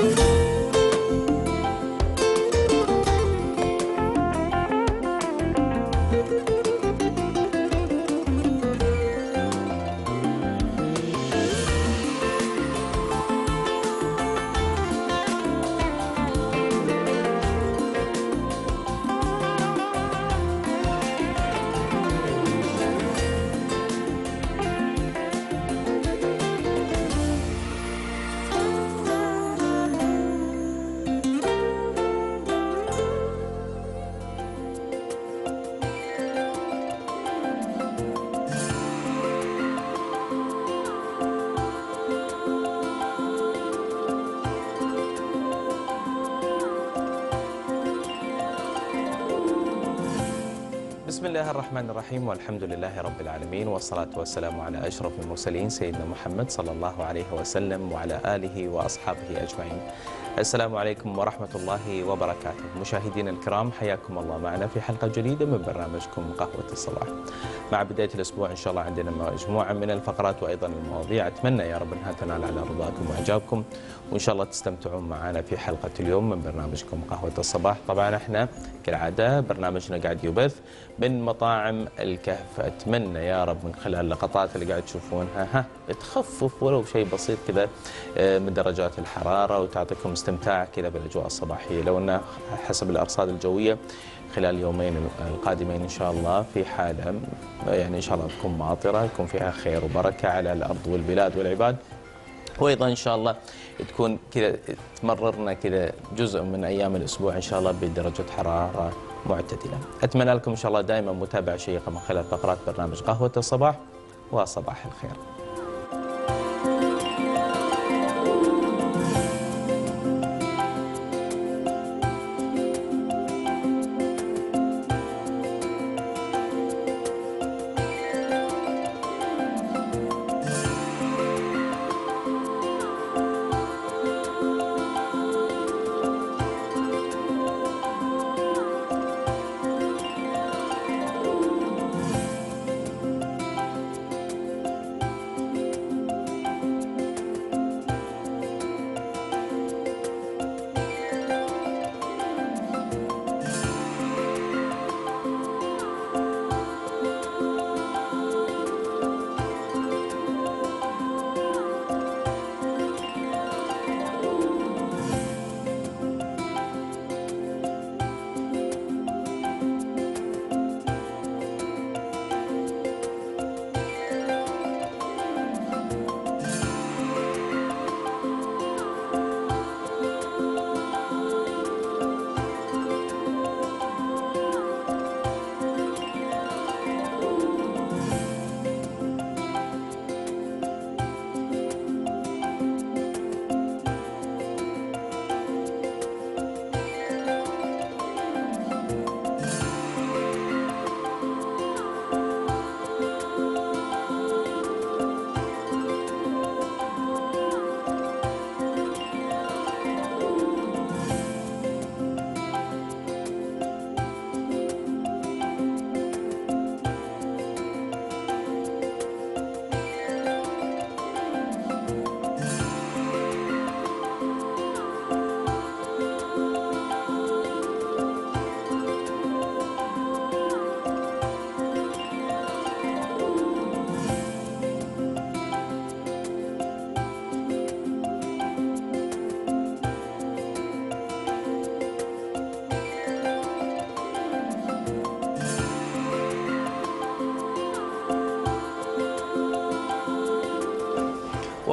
بسم الله الرحمن الرحيم والحمد لله رب العالمين والصلاة والسلام على أشرف المرسلين سيدنا محمد صلى الله عليه وسلم وعلى آله وأصحابه أجمعين. السلام عليكم ورحمة الله وبركاته. مشاهدينا الكرام حياكم الله معنا في حلقة جديدة من برنامجكم قهوة الصباح. مع بداية الأسبوع إن شاء الله عندنا مجموعة من الفقرات وأيضا المواضيع. أتمنى يا رب أنها تنال على رضاكم وإعجابكم. وإن شاء الله تستمتعون معنا في حلقة اليوم من برنامجكم قهوة الصباح. طبعا إحنا كالعادة برنامجنا قاعد يبث من مطاعم الكهف. أتمنى يا رب من خلال اللقطات اللي قاعد تشوفونها ها تخفف ولو شيء بسيط كذا آه، من درجات الحرارة وتعطيكم استمتاع كذا بالأجواء الصباحية لو أن حسب الأرصاد الجوية خلال اليومين القادمين إن شاء الله في حالة يعني إن شاء الله تكون ماطرة يكون فيها خير وبركة على الأرض والبلاد والعباد وأيضا إن شاء الله تكون كذا تمررنا كذا جزء من أيام الأسبوع إن شاء الله بدرجة حرارة معتدلة. أتمنى لكم إن شاء الله دائما متابعة شيقة من خلال فقرات برنامج قهوة الصباح وصباح الخير.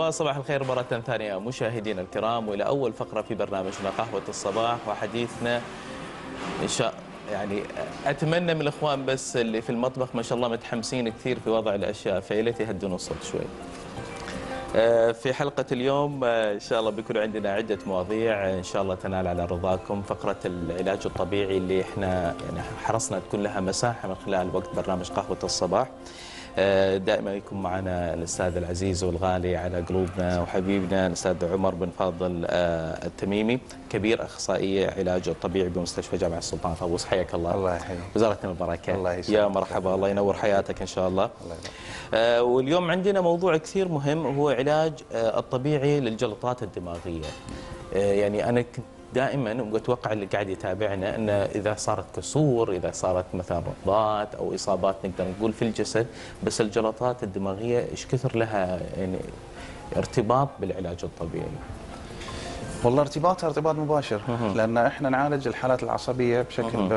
وصباح الخير مرة ثانية مشاهدينا الكرام وإلى أول فقرة في برنامجنا قهوة الصباح وحديثنا إن شاء يعني أتمنى من الإخوان بس اللي في المطبخ ما شاء الله متحمسين كثير في وضع الأشياء فيلتي يهدون الصوت شوي. آه، في حلقة اليوم آه، إن شاء الله بيكون عندنا عدة مواضيع إن شاء الله تنال على رضاكم. فقرة العلاج الطبيعي اللي إحنا يعني حرصنا تكون لها مساحة من خلال وقت برنامج قهوة الصباح. دائما يكون معنا الأستاذ العزيز والغالي على قلوبنا وحبيبنا الأستاذ عمر بن فاضل آه، التميمي كبير أخصائي علاج الطبيعي بمستشفى جامعة السلطان فابوس حياك الله. الله يحييك. وزارة البركة. الله يسلمك. يا مرحبا الله ينور حياتك إن شاء الله. الله. آه، واليوم عندنا موضوع كثير مهم هو علاج آه، الطبيعي للجلطات الدماغية. يعني أنا كنت دائما وأتوقع اللي قاعد يتابعنا إنه إذا صارت كسور إذا صارت مثلا رضات أو إصابات نقدر نقول في الجسد بس الجلطات الدماغية إيش كثر لها يعني ارتباط بالعلاج الطبيعي؟ والله ارتباطها ارتباط مباشر لأن إحنا نعالج الحالات العصبية بشكل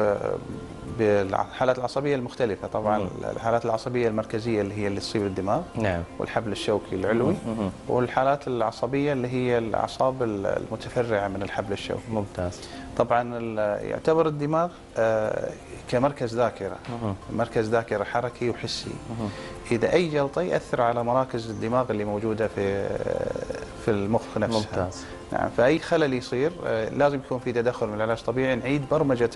بالحالات العصبية المختلفة. طبعا الحالات العصبية المركزية اللي هي اللي تصيب الدماغ نعم. والحبل الشوكي العلوي والحالات العصبية اللي هي الأعصاب المتفرعة من الحبل الشوكي. ممتاز. طبعا يعتبر الدماغ آه، كمركز ذاكرة. مركز ذاكرة حركي وحسي. إذا أي جلطة ياثر على مراكز الدماغ اللي موجودة في في المخ نفسه ممتاز. نعم فأي خلل يصير آه، لازم يكون في تدخل من العلاج الطبيعي نعيد برمجة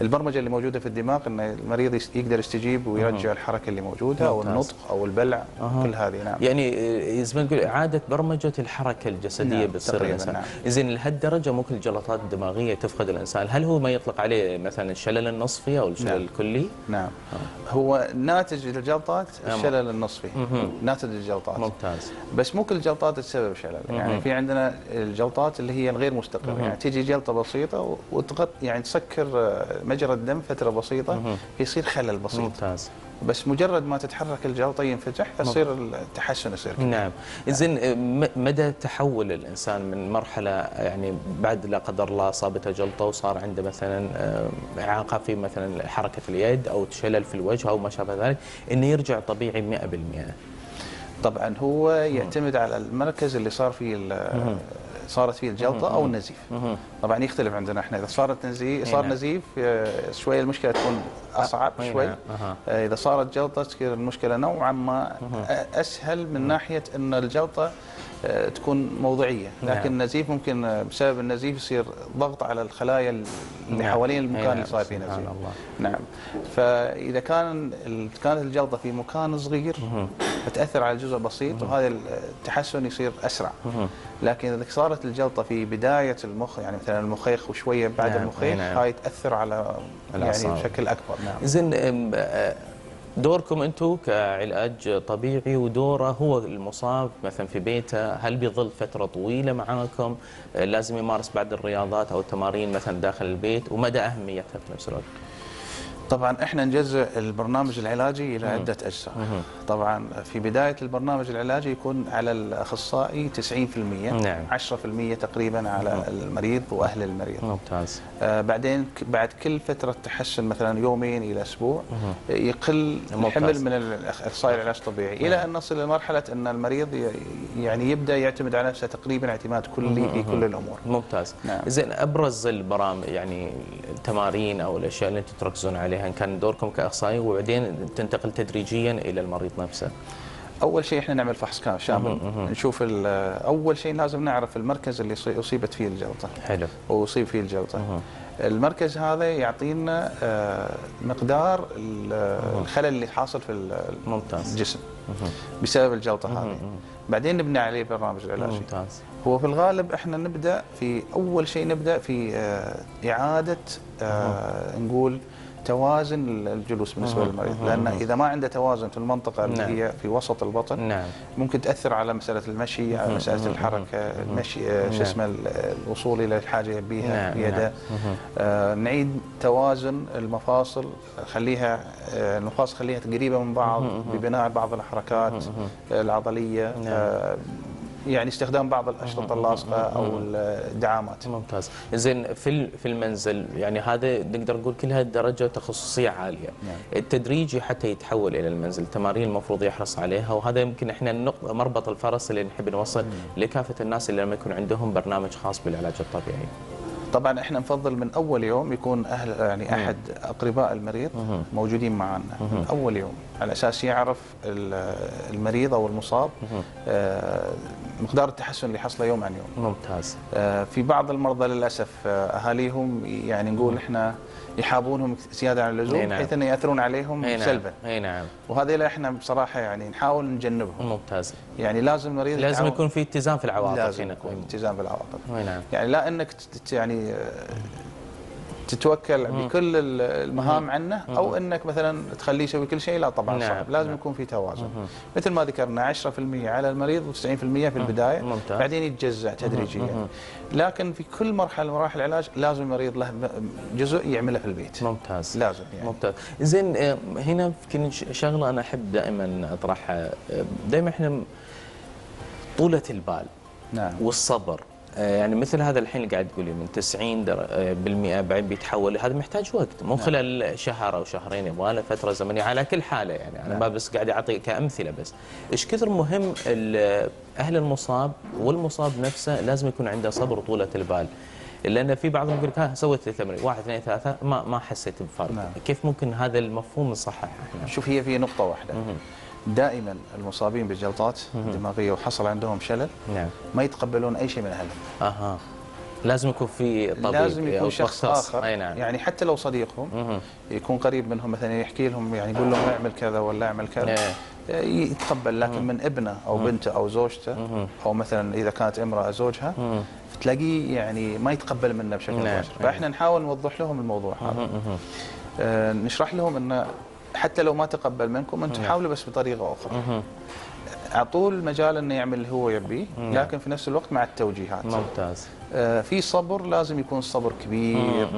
البرمجة اللي موجودة في الدماغ إن المريض يقدر يستجيب ويرجع الحركة اللي موجودة أو النطق أو البلع أه. كل هذه نعم. يعني آه، زي ما تقول إعادة برمجة الحركة الجسدية نعم بتصير الإنسان. نعم. زين لهالدرجة ممكن الجلطات الدماغيه تفقد الإنسان. هل هو ما يطلق عليه مثلا الشلل النصفي أو الشلل نعم. الكلي؟ نعم. أه. هو ناتج الجلطات نعم. الشلل النصفي. ناتج الجلطات ممتاز. بس مو كل الجلطات تسبب شلل. يعني في عندنا الجلطات اللي هي الغير مستقرة. يعني تيجي جلطة بسيطة وتغط يعني تسكر آه، مجرى الدم فترة بسيطة يصير خلل بسيط. ممتاز. بس مجرد ما تتحرك الجلطة ينفتح يصير التحسن يصير نعم. زين آه، مدى تحول الإنسان من مرحلة يعني بعد لا قدر الله اصابته جلطه وصار عنده مثلا آه، إعاقة في مثلا حركة اليد أو شلل في الوجه أو ما شابه ذلك إنه يرجع طبيعي 100% طبعا هو يعتمد على المركز اللي صار فيه صارت فيه الجلطة أو النزيف. طبعا يختلف عندنا إحنا. إذا صارت نزيف صار نزيف آه، شوية المشكلة تكون أصعب شوي. نعم. إذا صارت جلطة تصير المشكلة نوعا ما أسهل من ناحية إن الجلطة آه، تكون موضعية نعم. لكن نعم. النزيف ممكن آه، بسبب النزيف يصير ضغط على الخلايا اللي نعم. حوالين المكان نعم. اللي صار فيه نزيف الله. نعم فإذا كان كانت الجلطة في مكان صغير تأثر على جزء بسيط وهذا التحسن يصير أسرع لكن إذا صارت الجلطة في بداية المخ يعني مثلا المخيخ وشوية بعد نعم. المخيخ نعم. هاي تأثر على يعني بشكل أكبر نعم زين دوركم أنتم كعلاج طبيعي ودوره هو المصاب مثلا في بيته. هل بيظل فترة طويلة معاكم؟ لازم يمارس بعض الرياضات أو التمارين مثلا داخل البيت ومدى أهميتها في نفس الوقت. طبعا إحنا نجزء البرنامج العلاجي إلى عدة أجزاء. طبعا في بداية البرنامج العلاجي يكون على الأخصائي 90% نعم. 10% تقريبا على المريض وأهل المريض. ممتاز. آه بعدين بعد كل فترة تحسن مثلا يومين إلى أسبوع يقل الحمل من الاخصائي العلاج الطبيعي إلى أن نصل لمرحلة أن المريض يعني يبدأ يعتمد على نفسه تقريبا اعتماد كلي في كل الأمور. ممتاز. نعم. زين أبرز البرامج يعني التمارين أو الأشياء اللي أنتم تركزون عليها عليها. إن كان دوركم كاخصائي وبعدين تنتقل تدريجيا إلى المريض نفسه. أول شيء إحنا نعمل فحص شامل. نشوف أول شيء لازم نعرف المركز اللي اصيبت فيه الجلطه حلو. واصيب فيه الجلطه المركز هذا يعطينا آه، مقدار الخلل اللي حاصل في الجسم بسبب الجلطه هذه. بعدين نبني عليه برنامج العلاجي ممتاز. هو في الغالب إحنا نبدأ في أول شيء نبدأ في آه، إعادة آه، نقول توازن الجلوس بالنسبة للمريض لأن إذا ما عنده توازن في المنطقة اللي نعم. هي في وسط البطن نعم. ممكن تأثر على مسألة المشي على مسألة الحركة المشي آه، شو نعم. اسمه الوصول إلى الحاجة بها نعم. بيده نعم. آه نعيد توازن المفاصل خليها آه المفاصل خليها قريبه من بعض ببناء بعض الحركات العضلية نعم. آه يعني استخدام بعض الأشرطة اللاصقة أو الدعامات. ممتاز، زين في في المنزل يعني هذا نقدر نقول كلها درجه تخصصية عالية. نعم. التدريجي حتى يتحول إلى المنزل، التمارين المفروض يحرص عليها وهذا يمكن إحنا النقطه مربط الفرس اللي نحب نوصل. لكافة الناس اللي لما يكون عندهم برنامج خاص بالعلاج الطبيعي. طبعا إحنا نفضل من أول يوم يكون أهل يعني أحد أقرباء المريض موجودين معنا من أول يوم. على أساس يعرف المريض أو المصاب آه، مقدار التحسن اللي حصله يوم عن يوم. ممتاز. آه، في بعض المرضى للأسف آه، أهاليهم يعني نقول إحنا يحابونهم زيادة عن اللزوم نعم. بحيث إنه يأثرون عليهم نعم. سلبا. أي نعم. وهذه إحنا بصراحة يعني نحاول نجنبهم. ممتاز. يعني لازم المريض لازم يكون في اتزان في العواطف لازم يكون اتزان في العواطف. نعم. يعني لا إنك يعني تتوكل بكل ال- المهام عنه أو إنك مثلا تخليه يسوي كل شيء لا طبعا نعم، صعب لازم نعم. يكون في توازن. مثل ما ذكرنا 10% على المريض و90% في البداية. ممتاز. بعدين يتجزأ تدريجيا. لكن في كل مرحلة من مراحل العلاج لازم المريض له جزء يعمله في البيت. ممتاز. لازم يعني. ممتاز. زين آه، هنا يمكن شغلة أنا أحب دائما أطرحها. آه، دائما إحنا طولة البال نعم. والصبر. يعني مثل هذا الحين اللي قاعد تقولي من 90 در- آه، بالمئة بعدين بيتحول هذا محتاج وقت. مو خلال شهر أو شهرين يبغى له فترة زمنية على كل حالة يعني. أنا نعم. ما بس قاعد أعطي كأمثلة بس. إيش كثر مهم أهل المصاب والمصاب نفسه لازم يكون عنده صبر وطولة البال؟ لأن في بعضهم يقول لك ها سويت التمرين واحد اثنين ثلاثة ما ما حسيت بفرق. نعم. كيف ممكن هذا المفهوم نصحح إحنا؟ شوف هي في نقطة واحدة. دائما المصابين بالجلطات الدماغية وحصل عندهم شلل. نعم. ما يتقبلون أي شيء من اهلهم أها. لازم يكون في طبيب لازم يكون شخص مختص. آخر. أي نعم. يعني حتى لو صديقهم. يكون قريب منهم مثلا يحكي لهم يعني يقول لهم اعمل كذا ولا اعمل كذا. إيه. يتقبل. لكن من ابنه أو بنته أو زوجته أو مثلا إذا كانت امرأة زوجها تلاقيه يعني ما يتقبل منه بشكل نعم. مباشر. فإحنا نحاول نوضح لهم الموضوع هذا. آه، نشرح لهم إنه حتى لو ما تقبل منكم أنتم حاولوا بس بطريقة أخرى. اعطوه المجال إنه يعمل اللي هو يبيه لكن في نفس الوقت مع التوجيهات. ممتاز. في صبر لازم يكون الصبر كبير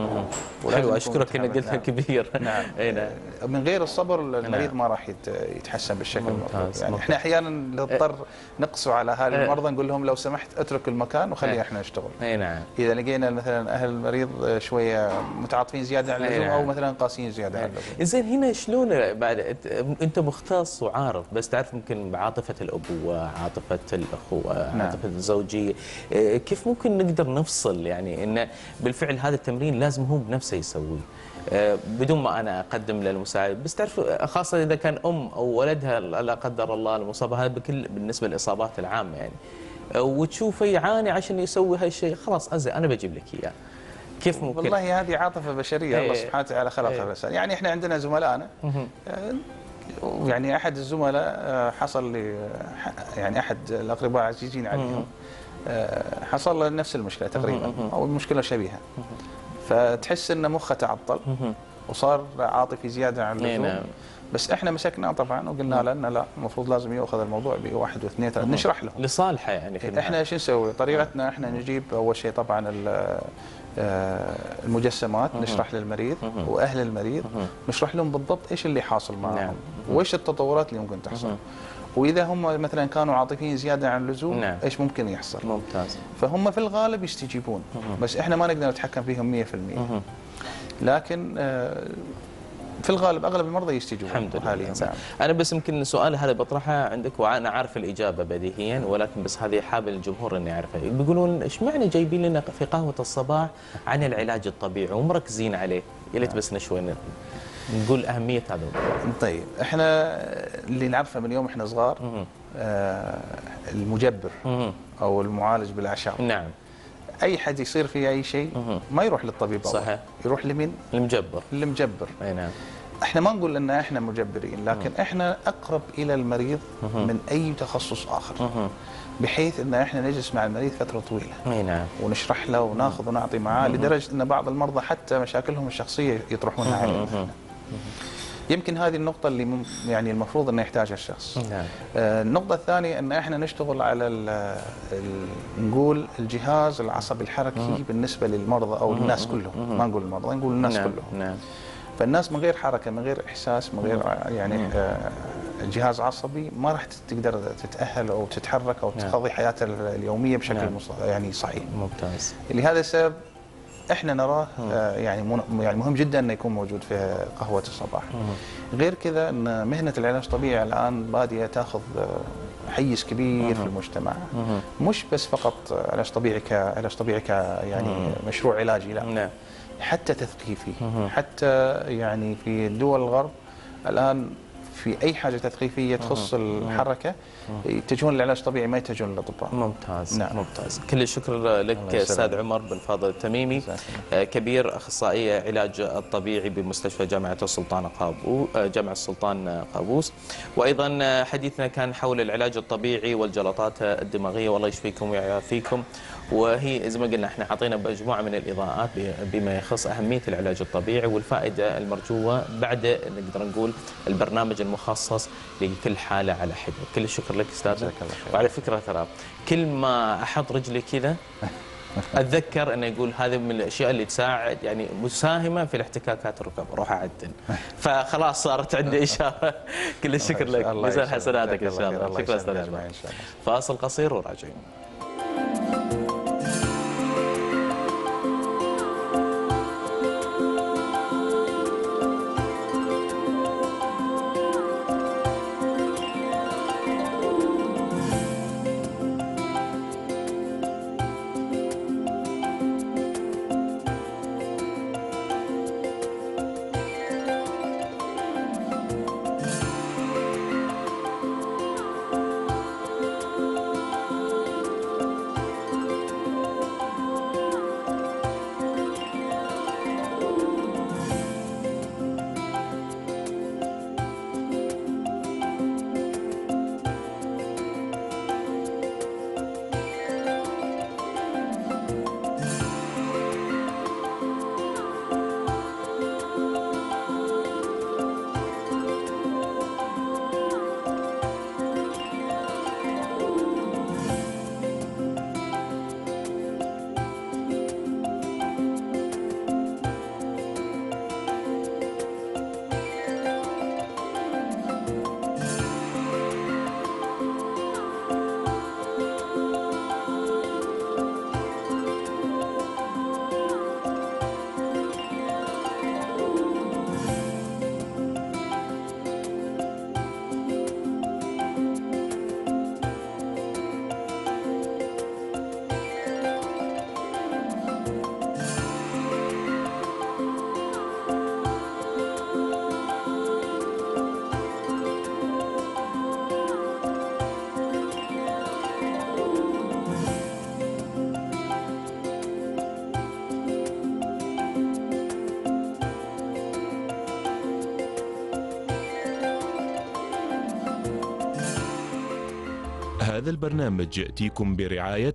حلو أشكرك إنك. قلتها نعم. كبير نعم اي نعم من غير الصبر المريض. ما راح يت- يتحسن بالشكل المطلوب يعني. إحنا أحيانا نضطر نقسو على هذه إيه. المرضى نقول لهم لو سمحت اترك المكان وخلي إيه. إحنا نشتغل اي نعم إذا لقينا مثلا أهل المريض شوية متعاطفين زيادة عن إيه اللزوم نعم. أو مثلا قاسيين زيادة عن اللزوم زين هنا شلون بعد انت مختص وعارف بس تعرف يمكن بعاطفة الأبوة عاطفة الأخوة نعم. عاطفة الزوجية إيه، كيف ممكن نقدر نفصل يعني انه بالفعل هذا التمرين لازم هو بنفسه يسويه. آه، بدون ما أنا أقدم له المساعد بس تعرف خاصة إذا كان أم أو ولدها لا قدر الله المصابة هذا بكل بالنسبة للإصابات العامة يعني. آه، وتشوفه يعاني عشان يسوي هالشيء خلاص أزل أنا بجيب لك إياه. كيف ممكن؟ والله هذه عاطفة بشرية الله إيه. سبحانه وتعالى خلقها إيه. بالانسان يعني إحنا عندنا زملائنا. آه، يعني أحد الزملاء حصل لي يعني أحد الأقرباء عزيزين عليهم. حصل له نفس المشكلة تقريبا أو المشكلة شبيهة. فتحس إن مخه تعطل. وصار عاطفي زيادة عن إيه اللزوم. نعم. بس إحنا مسكناه طبعا وقلنا له إنه لا المفروض لازم يأخذ الموضوع بواحد واثنين ثلاثة نشرح لهم لصالحه يعني في النهاية. إحنا شو نسوي؟ طريقتنا إحنا نجيب أول شيء طبعا آه، المجسمات نشرح للمريض وأهل المريض نشرح لهم بالضبط إيش اللي حاصل نعم. معهم وإيش التطورات اللي ممكن تحصل. وإذا هم مثلا كانوا عاطفيين زيادة عن اللزوم نعم. إيش ممكن يحصل؟ ممتاز. فهم في الغالب يستجيبون. بس إحنا ما نقدر نتحكم فيهم 100% لكن آه، في الغالب أغلب المرضى يستجيبون الحمد لله. نعم. أنا بس يمكن السؤال هذا بطرحه عندك وأنا عارف الإجابة بديهيا ولكن بس هذه حاب الجمهور إني أعرفها. بيقولون إيش معنى جايبين لنا في قهوة الصباح عن العلاج الطبيعي؟ ومركزين عليه. يا ليت بس نشوي نقول أهمية هذا طيب إحنا اللي نعرفه من يوم إحنا صغار آه، المجبر. أو المعالج بالأعشاب. نعم. أي حد يصير فيه أي شيء ما يروح للطبيب أول. صحيح. يروح لمين؟ المجبر. للمجبر أي نعم. إحنا ما نقول إن إحنا مجبرين لكن إحنا أقرب إلى المريض من أي تخصص آخر. بحيث إن إحنا نجلس مع المريض فترة طويلة. أي نعم. ونشرح له وناخذ ونعطي معاه لدرجة إن بعض المرضى حتى مشاكلهم الشخصية يطرحونها علينا. يمكن هذه النقطة اللي مم- يعني المفروض إنه يحتاجها الشخص. نعم. آه، النقطة الثانية إن إحنا نشتغل على ال ال نقول الجهاز العصبي الحركي بالنسبة للمرضى أو الناس كلهم، ما نقول المرضى نقول الناس نعم. كلهم. نعم. فالناس من غير حركة من غير إحساس من غير يعني آه، جهاز عصبي ما راح تقدر تتأهل أو تتحرك أو نعم. تقضي حياتها اليومية بشكل نعم. يعني صحيح. ممتاز. لهذا السبب إحنا نراه آه، يعني يعني مهم جدا إنه يكون موجود في قهوة الصباح. غير كذا إن مهنة العلاج الطبيعي الآن بادية تأخذ آه، حيز كبير في المجتمع. مش بس فقط علاج طبيعي كعلاج طبيعي ك يعني مشروع علاجي لا. نعم. حتى تثقيفي. حتى يعني في دول الغرب الآن في أي حاجة تثقيفية تخص الحركة يتجهون للعلاج الطبيعي ما يتجهون للاطباء. ممتاز نعم. ممتاز كل الشكر لك. أستاذ عمر بن فاضل التميمي آه، كبير أخصائي علاج الطبيعي بمستشفى جامعة السلطان قابو آه، جامعة السلطان قابوس وأيضا آه، حديثنا كان حول العلاج الطبيعي والجلطات الدماغية والله يشفيكم ويعافيكم وهي زي ما قلنا إحنا حاطينا مجموعه من الإضاءات بما يخص أهمية العلاج الطبيعي والفائدة المرجوة بعد نقدر نقول البرنامج المخصص لكل حالة على حدة كل الشكر لك أستاذ جزاك. وعلى فكرة ترى كل ما أحط رجلي كذا أتذكر انه يقول هذه من الأشياء اللي تساعد يعني مساهمة في الاحتكاكات الركب روح أعدل. فخلاص صارت عندي إشارة. كل الشكر لك. يسلمك. حسناتك إن جزاك شاء الله. شكرا أستاذ. فاصل قصير وراجعين. هذا البرنامج يأتيكم برعاية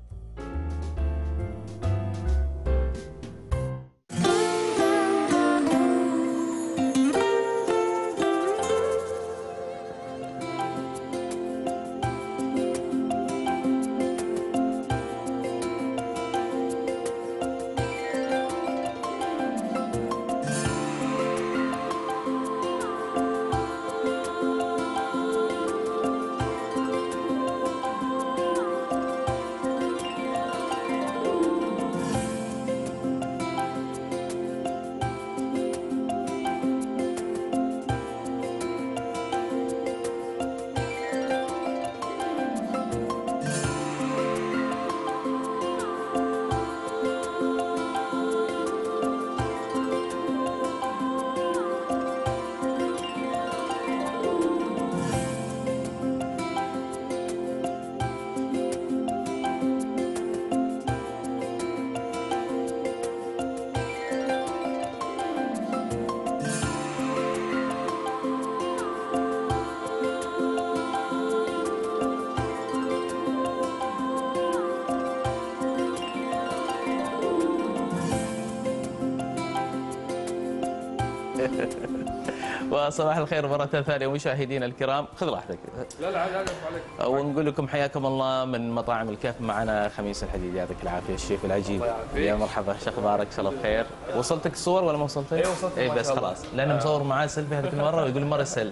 وصباح الخير مرة ثانية مشاهدينا الكرام. خذ راحتك. لا لا لا عليك. ونقول لكم حياكم الله من مطاعم الكهف معنا خميس الحديد يعطيك العافية. الشيف العجيب. يا مرحبا. شو أخبارك؟ إن شاء الله بخير. وصلتك الصور ولا ما وصلتك؟ إيه وصلت اي بس. خلاص. لأنه مصور معاه سيلفي هذيك المرة ويقول مرة سل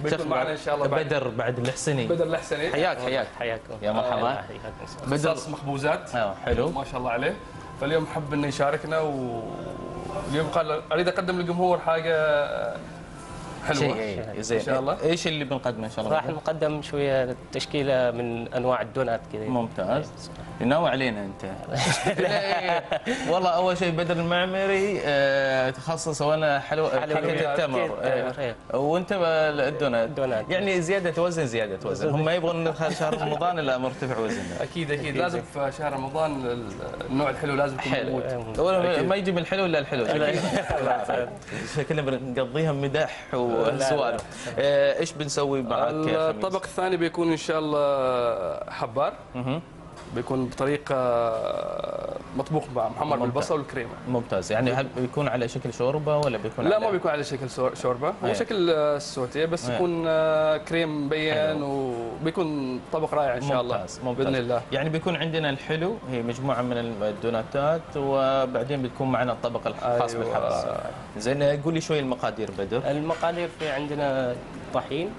بيكون معنا إن شاء الله بعد. بدر بعد الحسني بدر الحسني حياك حياك. حياكم يا مرحبا. بدر. بدر مخبوزات آه، حلو. ما شاء الله عليه. فاليوم حب إنه يشاركنا واليوم قال أريد أقدم للجمهور حاجة حلوة. شيء زين. إن شاء الله. إيش اللي بنقدمه إن شاء الله؟ راح نقدم شوية تشكيلة من أنواع الدونات كذا ممتاز. ناوي علينا انت. والله أول شيء بدر المعمري آه، تخصص سوينا حلو حلويات. التمر أكيد، إيه. إيه. وانت الدونات. الدونات. يعني زيادة وزن زيادة وزن هم ما يبغون ندخل شهر رمضان إلا مرتفع وزن أكيد أكيد. لازم في شهر رمضان النوع الحلو لازم يكون حلو. موجود. ما يجي من الحلو إلا الحلو. شكلنا بنقضيها مدح وسوالف آه، إيش بنسوي معك؟ الطبق الثاني بيكون إن شاء الله حبار. بيكون بطريقة مطبوخ مع محمر. بالبصل والكريمة ممتاز يعني هل بيكون على شكل شوربة ولا بيكون لا على... ما بيكون على شكل شوربة هو إيه. شكل آه، سوتيه بس إيه. يكون آه، كريم مبين. وبيكون طبق رائع إن شاء الله ممتاز ممتاز بإذن الله يعني بيكون عندنا الحلو هي مجموعة من الدوناتات وبعدين بتكون معنا الطبق الخاص أيوة. بالحبار زين قول لي شوي المقادير بدر المقادير في عندنا الطحين.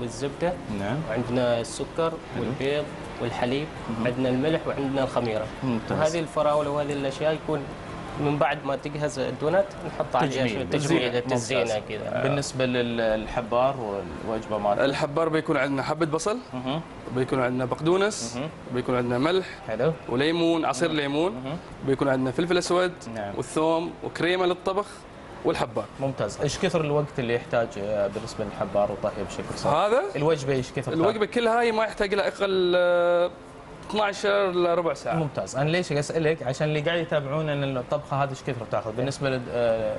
والزبدة نعم وعندنا السكر والبيض والحليب عندنا الملح وعندنا الخميرة ممتاز. وهذه الفراولة وهذه الأشياء يكون من بعد ما تجهز الدونات نحط عليها تجميل. شوية تجميل. تجميل تزيينه ممتاز. كذا بالنسبة للحبار والوجبه مالته الحبار بيكون عندنا حبة بصل مهم. بيكون عندنا بقدونس مهم. بيكون عندنا ملح حلو وليمون عصير ليمون مهم. بيكون عندنا فلفل أسود نعم. والثوم وكريمة للطبخ والحبار. ممتاز. إيش كثر الوقت اللي يحتاج آه، بالنسبة للحبار وطهيه بشكل صح هذا؟ الوجبة إيش كثر؟ الوجبة كلها هي ما يحتاج لها إقل آه، 12 لربع ساعة. ممتاز. أنا ليش أسألك؟ عشان اللي قاعد يتابعون إن الطبخة هذه إيش كثر تاخذ بالنسبة لل- آه،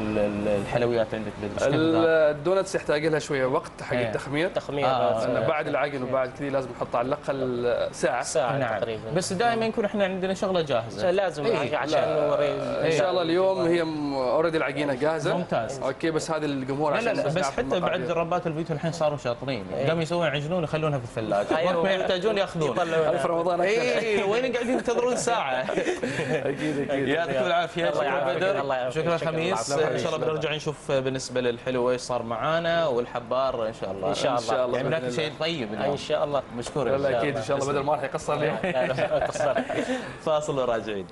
لل- للحلويات عندك؟ الدونتس يحتاج لها شوية وقت حق إيه. التخمير. تخمير آه، بس لأن بعد العجن وبعد كذا لازم نحط على الأقل ساعة. ساعة نعم. تقريبا. بس دائما يكون إحنا عندنا شغلة جاهزة. لازم إيه. عشان نوري إن شاء الله اليوم هي already العجينه جاهزة. ممتاز. okay بس هذه الجمهور لا لا عشان لا بس نعرف حتى بعد. ربات البيوت الحين صاروا شاطرين. قاموا يسوون يعجنون يخلونها في الثلاجه. وقت ما يحتاجون يأخذون. الف رمضان أكثر. اي وين قاعدين ينتظرون ساعة؟ أكيد أكيد. يعطيكم العافية. الله شكرا. بدر. شكرا. خميس. إن شاء الله. بنرجع نشوف بالنسبة للحلو إيش صار معانا والحبار إن شاء الله. إن شاء الله. إن شاء الله. يعني بناكل شيء طيب إن شاء الله. مشكور أكيد إن شاء الله بدل ما راح يقصر اليوم. فاصل وراجعين.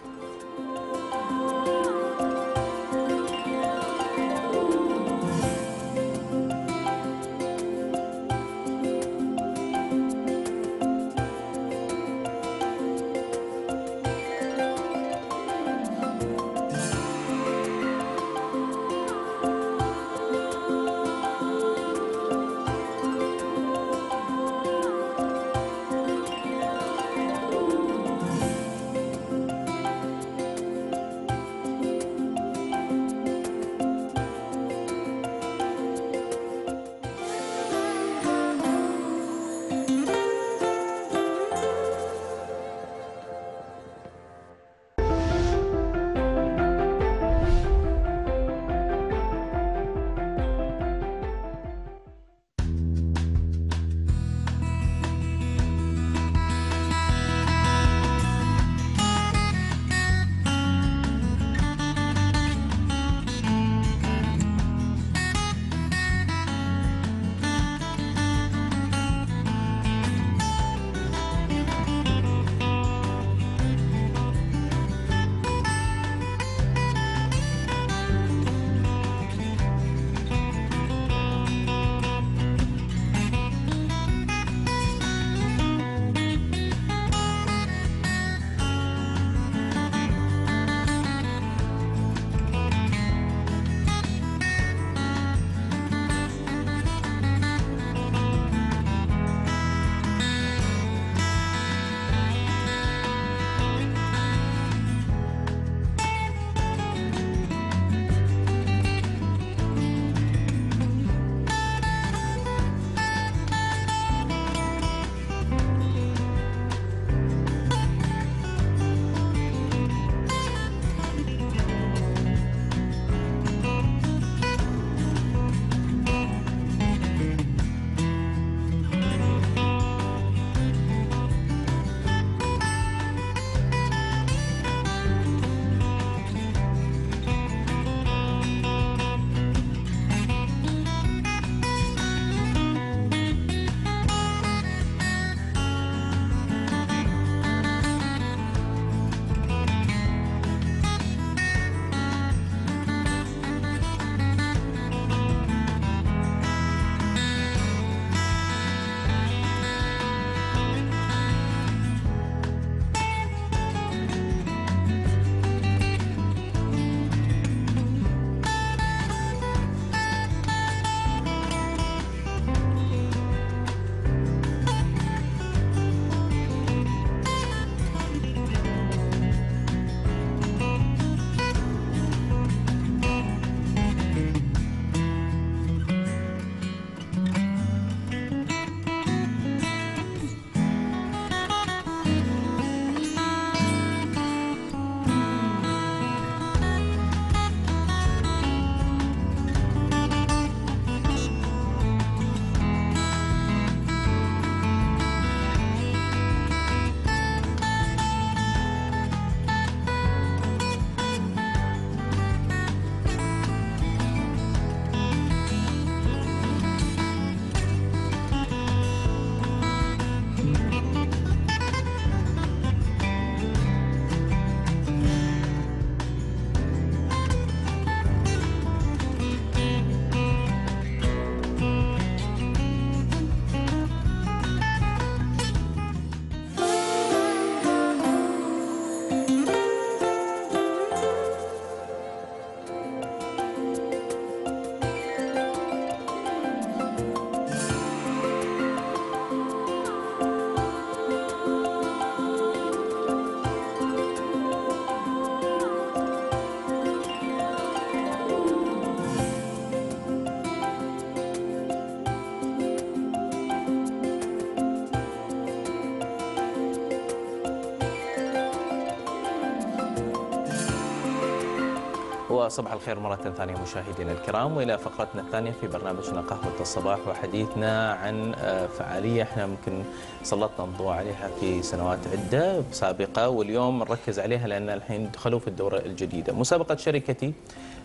وصباح الخير مرة ثانية مشاهدينا الكرام وإلى فقرتنا الثانية في برنامجنا قهوة الصباح وحديثنا عن آه، فعالية إحنا ممكن سلطنا الضوء عليها في سنوات عدة سابقة واليوم نركز عليها لأن الحين دخلوا في الدورة الجديدة. مسابقة شركتي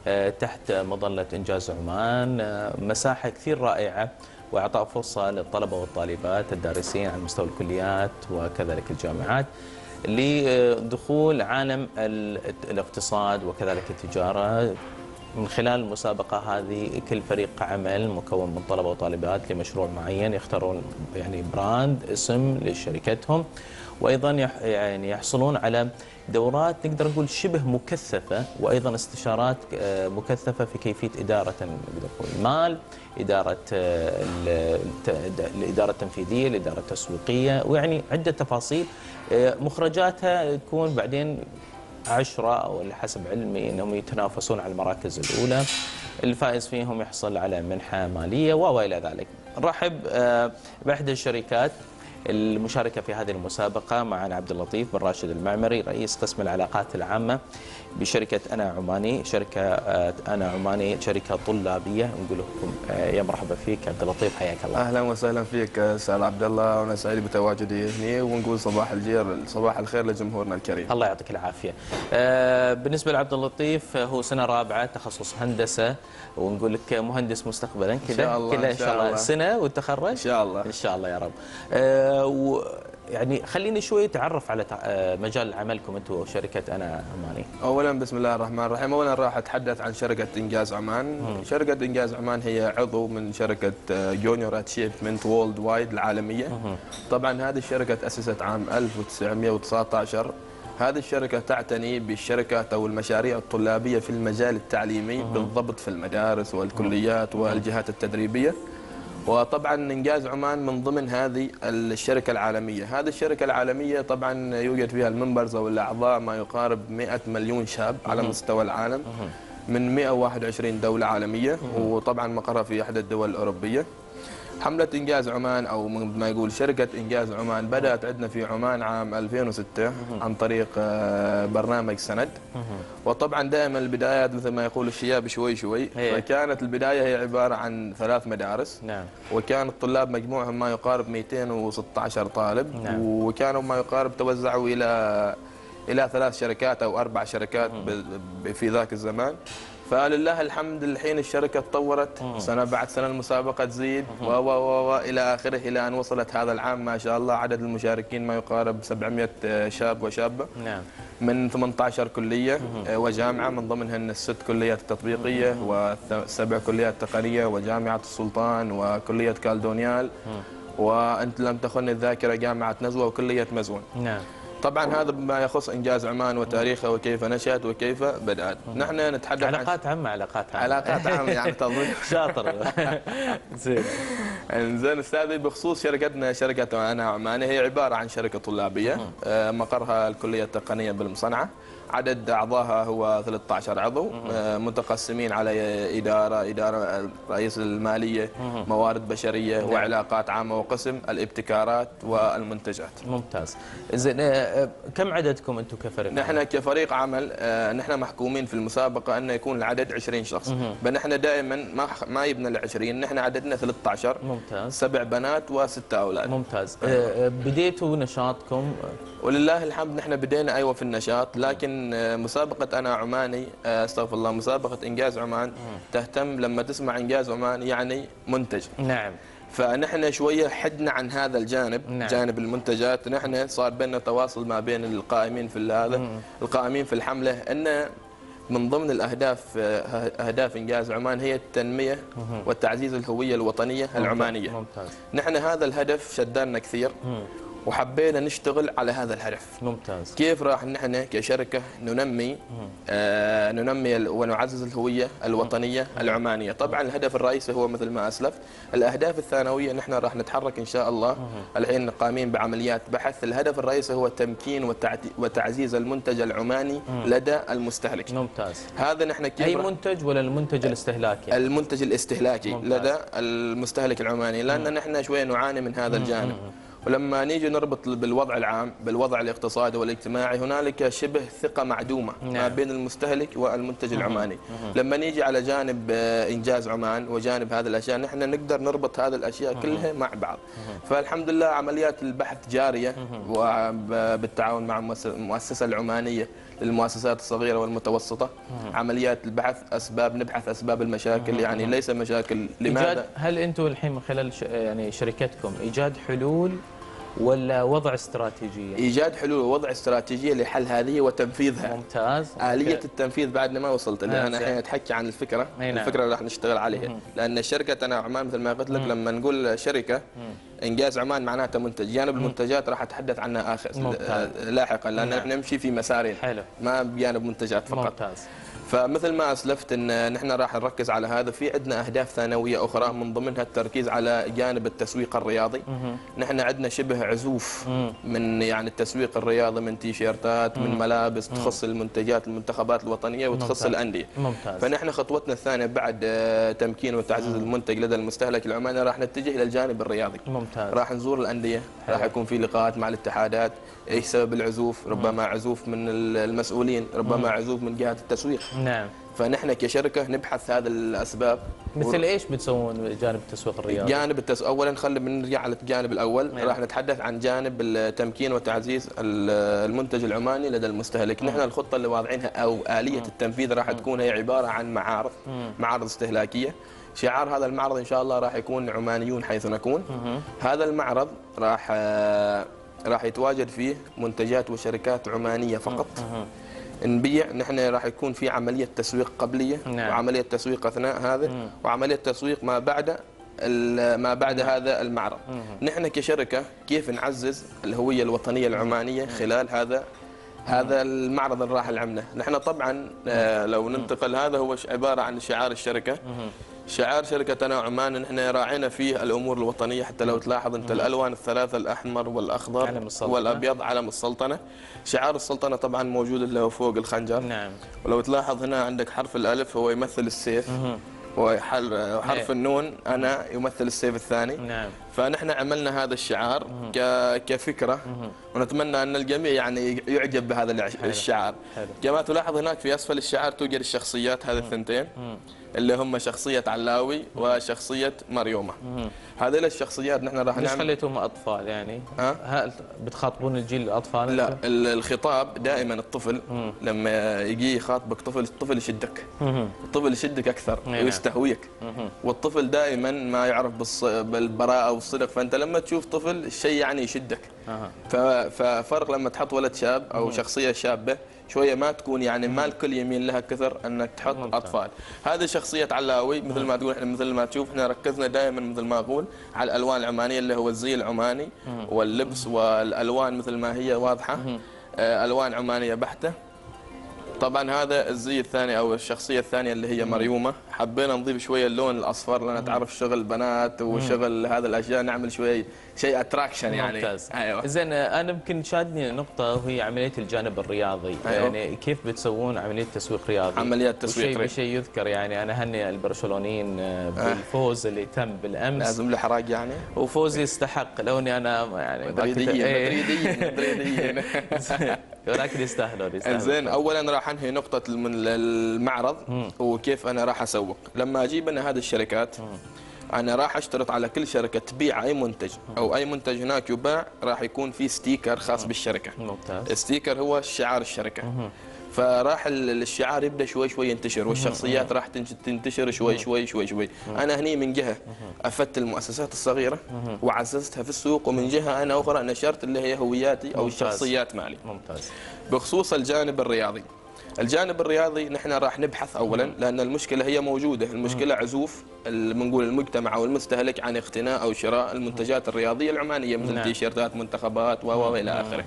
آه، تحت مظلة إنجاز عمان آه، مساحة كثير رائعة وإعطاء فرصة للطلبة والطالبات الدارسين على مستوى الكليات وكذلك الجامعات. لدخول عالم ال- الاقتصاد وكذلك التجارة. من خلال المسابقة هذه كل فريق عمل مكون من طلبة وطالبات لمشروع معين يختارون يعني براند اسم لشركتهم. وأيضا يح يعني يحصلون على دورات نقدر نقول شبه مكثفة وأيضا استشارات آه، مكثفة في كيفية إدارة نقدر نقول المال إدارة آه، ال- الت- الإدارة التنفيذية الإدارة التسويقية ويعني عدة تفاصيل آه، مخرجاتها تكون بعدين عشرة أو حسب علمي أنهم يتنافسون على المراكز الأولى. الفائز فيهم يحصل على منحة مالية وإلى ذلك. نرحب آه، بإحدى الشركات. المشاركة في هذه المسابقة معنا عبد اللطيف بن راشد المعمري رئيس قسم العلاقات العامة. بشركة أنا عماني شركة آه، أنا عماني شركة طلابية نقول لكم آه، يا مرحبا فيك عبد اللطيف حياك الله أهلا وسهلا فيك أستاذ عبد الله وأنا سعيد بتواجدي هنا ونقول صباح الجير صباح الخير لجمهورنا الكريم. الله يعطيك العافية. آه، بالنسبة لعبد اللطيف آه، هو سنة رابعة تخصص هندسة ونقول لك مهندس مستقبلا كذا كذا إن شاء الله. سنة وتخرج إن شاء الله. إن شاء الله يا رب. آه، و يعني خليني شوي تعرف على آه، مجال عملكم أنتم وشركة أنا عماني. اولا بسم الله الرحمن الرحيم، اولا راح أتحدث عن شركة إنجاز عمان. شركة إنجاز عمان هي عضو من شركة Junior Achievement Worldwide العالمية. طبعا هذه الشركة تأسست عام 1919 هذه الشركة تعتني بالشركات أو المشاريع الطلابية في المجال التعليمي بالضبط في المدارس والكليات والجهات التدريبية. وطبعا إنجاز عمان من ضمن هذه الشركة العالمية، هذه الشركة العالمية طبعا يوجد فيها ال members أو الأعضاء ما يقارب 100 مليون شاب على مستوى العالم من 121 دولة عالمية وطبعا مقرها في إحدى الدول الأوروبية. حملة إنجاز عمان أو ما يقول شركة إنجاز عمان بدأت عندنا في عمان عام 2006 عن طريق آه، برنامج سند. وطبعا دائما البدايات مثل ما يقول الشياب شوي شوي. فكانت البداية هي عبارة عن ثلاث مدارس. نعم. وكان الطلاب مجموعهم ما يقارب 216 طالب. نعم. وكانوا ما يقارب توزعوا إلى إلى ثلاث شركات أو أربع شركات في ذاك الزمان. فلله الحمد الحين الشركة تطورت سنة بعد سنة المسابقة تزيد. و و إلى آخره إلى أن وصلت هذا العام. ما شاء الله عدد المشاركين ما يقارب 700 شاب وشابة. نعم. من 18 كلية آه، وجامعة. من ضمنهن الست كليات التطبيقية وسبع كليات تقنية وجامعة السلطان وكلية كالدونيال. وأنت لم تخن الذاكرة جامعة نزوة وكلية مزون. نعم. طبعا هذا بما يخص إنجاز عمان وتاريخه وكيف نشأت وكيف بدأت. نحن نتحدث عن علاقات عامة علاقات عامة. علاقات عامة يعني تضيف شاطر. زين. إنزين أستاذي بخصوص شركتنا شركة أنا عماني هي عبارة عن شركة طلابية آه، مقرها الكلية التقنية بالمصنعة. عدد اعضائها هو 13 عضو. آه، متقسمين على إدارة إدارة رئيس المالية موارد بشرية وعلاقات عامة وقسم الابتكارات والمنتجات. ممتاز. زين آه، آه، كم عددكم أنتم كفريق؟ نحن كفريق عمل نحن محكومين في المسابقة انه يكون العدد 20 شخص. فنحن دائما ما ما يبنى ال 20 نحن عددنا 13 ممتاز. سبع بنات وستة أولاد. ممتاز. آه، بديتوا نشاطكم؟ ولله الحمد نحن بدينا أيوه في النشاط لكن مسابقة أنا عماني آه، أستغفر الله مسابقة إنجاز عمان تهتم لما تسمع إنجاز عمان يعني منتج. نعم. فنحن شوية حدنا عن هذا الجانب نعم. جانب المنتجات. نحن صار بيننا تواصل ما بين القائمين في هذا القائمين في الحملة إن من ضمن الأهداف آه، أهداف إنجاز عمان هي التنمية وتعزيز الهوية الوطنية العمانية. ممتاز. نحن هذا الهدف شدانا كثير. وحبينا نشتغل على هذا الهدف. ممتاز. كيف راح نحن كشركة ننمي آه ننمي ونعزز الهوية الوطنية العمانية. طبعا الهدف الرئيسي هو مثل ما أسلفت الأهداف الثانوية نحن راح نتحرك إن شاء الله. الحين قائمين بعمليات بحث. الهدف الرئيسي هو تمكين وتعزيز المنتج العماني لدى المستهلك. ممتاز. هذا نحن كيف أي منتج ولا المنتج الاستهلاكي؟ المنتج الاستهلاكي ممتاز. لدى المستهلك العماني. لأن نحن شوية نعاني من هذا الجانب. ولما نيجي نربط بالوضع العام بالوضع الاقتصادي والاجتماعي هنالك شبه ثقة معدومة ما نعم. بين المستهلك والمنتج العماني. لما نيجي على جانب آه، إنجاز عمان وجانب هذه الأشياء نحن نقدر نربط هذه الأشياء كلها مع بعض. فالحمد لله عمليات البحث جارية وبالتعاون مع المؤسسة العمانية للمؤسسات الصغيرة والمتوسطة. عمليات البحث أسباب نبحث أسباب المشاكل. يعني ليس مشاكل. لماذا؟ هل أنتم الحين من خلال ش... يعني شركتكم إيجاد حلول ولا وضع استراتيجية؟ إيجاد حلول ووضع استراتيجية لحل هذه وتنفيذها ممتاز آلية أوكي. التنفيذ بعدنا ما وصلت آه، لها أنا زين. الحين أتحكي عن الفكرة أي نعم. الفكرة اللي راح نشتغل عليها لأن الشركة أنا عمان مثل ما قلت لك لما نقول شركة إنجاز عمان معناتها منتج جانب المنتجات راح أتحدث عنها ممتاز. آه، لاحقا لأن نعم. إحنا نمشي في مسارين حلو. ما بجانب منتجات فقط ممتاز فمثل ما أسلفت إن نحن راح نركز على هذا في عندنا أهداف ثانوية أخرى من ضمنها التركيز على جانب التسويق الرياضي. نحن عندنا شبه عزوف من يعني التسويق الرياضي من تيشيرتات من ملابس تخص المنتجات المنتخبات الوطنية وتخص. الأندية. ممتاز. فنحن خطوتنا الثانية بعد آه، تمكين وتعزيز المنتج لدى المستهلك العماني راح نتجه إلى الجانب الرياضي. ممتاز. راح نزور الأندية راح يكون في لقاءات مع الاتحادات. إيش سبب العزوف؟ ربما عزوف من المسؤولين ربما عزوف من جهة التسويق. نعم. فنحن كشركة نبحث هذه الأسباب. مثل إيش بتسوون جانب التسويق الرياضي؟ جانب التس... اولا خلينا بنرجع على الجانب الأول. نعم. راح نتحدث عن جانب التمكين وتعزيز ال- المنتج العماني لدى المستهلك. نحن الخطة اللي واضعينها أو آلية التنفيذ راح تكون هي عبارة عن معارض. معارض استهلاكية. شعار هذا المعرض إن شاء الله راح يكون عمانيون حيث نكون. هذا المعرض راح آه، راح يتواجد فيه منتجات وشركات عمانية فقط. نبيع نحن راح يكون في عملية تسويق قبلية نعم. وعملية تسويق أثناء هذا وعملية تسويق ما بعد ما بعد هذا المعرض. نحن كشركة كيف نعزز الهوية الوطنية العمانية خلال هذا هذا المعرض اللي راح نحن طبعا آه، لو ننتقل هذا هو عبارة عن شعار الشركة. شعار شركتنا عمان نحن راعينا فيه الأمور الوطنية حتى لو تلاحظ أنت الألوان الثلاثة الأحمر والأخضر علم السلطنة. والأبيض علم السلطنة. شعار السلطنة طبعا موجود اللي هو فوق الخنجر. نعم. ولو تلاحظ هنا عندك حرف الألف هو يمثل السيف. وحرف إيه. النون أنا يمثل السيف الثاني. نعم. فنحن عملنا هذا الشعار كفكرة. ونتمنى أن الجميع يعني يعجب بهذا الشعار. كما تلاحظ هناك في أسفل الشعار توجد الشخصيات هذه الثنتين. اللي هم شخصية علاوي وشخصية مريومة هذه الشخصيات نحن راح ليش نعمل خليتهم أطفال يعني؟ ها؟ هل بتخاطبون الجيل الأطفال؟ لا؟ ال- الخطاب دائما الطفل لما يجي يخاطبك طفل الطفل يشدك. الطفل يشدك أكثر نعم. ويستهويك والطفل دائما ما يعرف بالص- بالبراءة والصدق فأنت لما تشوف طفل الشيء يعني يشدك ففرق لما تحط ولد شاب أو شخصية شابة شوية ما تكون يعني ما الكل يميل لها كثر إنك تحط ممتاز. أطفال. هذه شخصية علاوي مثل ما تقول إحنا مثل ما تشوف إحنا ركزنا دائما مثل ما أقول على الألوان العمانية اللي هو الزي العماني واللبس والألوان مثل ما هي واضحة. آه، ألوان عمانية بحتة. طبعا هذا الزي الثاني أو الشخصية الثانية اللي هي مريومة. حبينا نضيف شوية اللون الأصفر لأن تعرف شغل بنات وشغل هذه الأشياء نعمل شوية شيء اتراكشن يعني. ممتاز. أيوه. زين أنا يمكن شادني نقطة وهي عملية الجانب الرياضي. أيوه. يعني كيف بتسوون عملية تسويق رياضي؟ عمليات تسويق رياضي. بشيء يذكر يعني أنا هني البرشلونيين آه، بالفوز اللي تم بالأمس. لازم له حراق يعني. وفوز يستحق لو اني أنا يعني مدريديين إيه. مدريديين مدريديين. ولكن يستاهلون يستاهلون زين اولا راح أنهي نقطة الم- المعرض وكيف أنا راح أسوق. لما أجيب أنا هذه الشركات أنا راح أشترط على كل شركة تبيع أي منتج أو أي منتج هناك يباع راح يكون في sticker خاص بالشركة. ممتاز. ال sticker هو شعار الشركة. فراح ال- الشعار يبدأ شوي شوي ينتشر والشخصيات راح تنتشر شوي شوي شوي شوي. أنا هني من جهة أفدت المؤسسات الصغيرة وعززتها في السوق ومن جهة أنا أخرى نشرت اللي هي هويتي أو ممتاز. الشخصيات مالي ممتاز. بخصوص الجانب الرياضي. الجانب الرياضي نحن راح نبحث اولا لأن المشكلة هي موجودة. المشكلة عزوف ال- بنقول المجتمع أو المستهلك عن اقتناء أو شراء المنتجات الرياضية العمانية مثل نعم. تيشيرتات منتخبات و إلى آخره.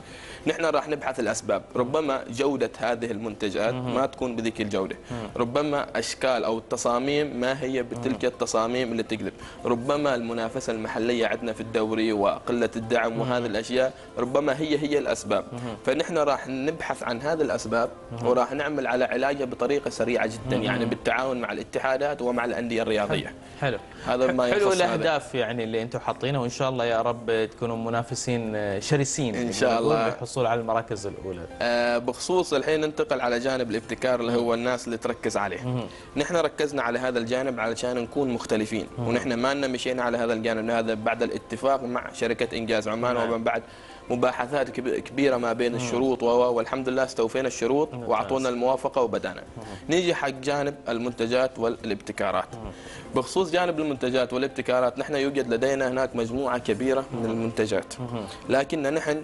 نحن راح نبحث الأسباب. ربما جودة هذه المنتجات ما تكون بذيك الجودة. ربما أشكال أو التصاميم ما هي بتلك التصاميم اللي تجذب ربما المنافسة المحلية عندنا في الدوري وقلة الدعم وهذه الأشياء ربما هي هي الأسباب. فنحن راح نبحث عن هذه الأسباب وراح نعمل على علاجها بطريقة سريعة جدا يعني بالتعاون مع الاتحادات ومع الأندية الرياضية. حلو. هذا ما حلو. الأهداف يعني اللي أنتم حاطينها وإن شاء الله يا رب تكونوا منافسين شرسين إن شاء الله. للحصول على المراكز الأولى. آه، بخصوص الحين ننتقل على جانب الابتكار اللي هو الناس اللي تركز عليه. نحن ركزنا على هذا الجانب علشان نكون مختلفين ونحن ما لنا مشينا على هذا الجانب. هذا بعد الاتفاق مع شركة إنجاز عمان نعم. ومن بعد مباحثات كب- كبيرة ما بين الشروط والحمد لله استوفينا الشروط وأعطونا الموافقة وبدأنا. نيجي حق جانب المنتجات والابتكارات. بخصوص جانب المنتجات والابتكارات نحن يوجد لدينا هناك مجموعة كبيرة من المنتجات. لكن نحن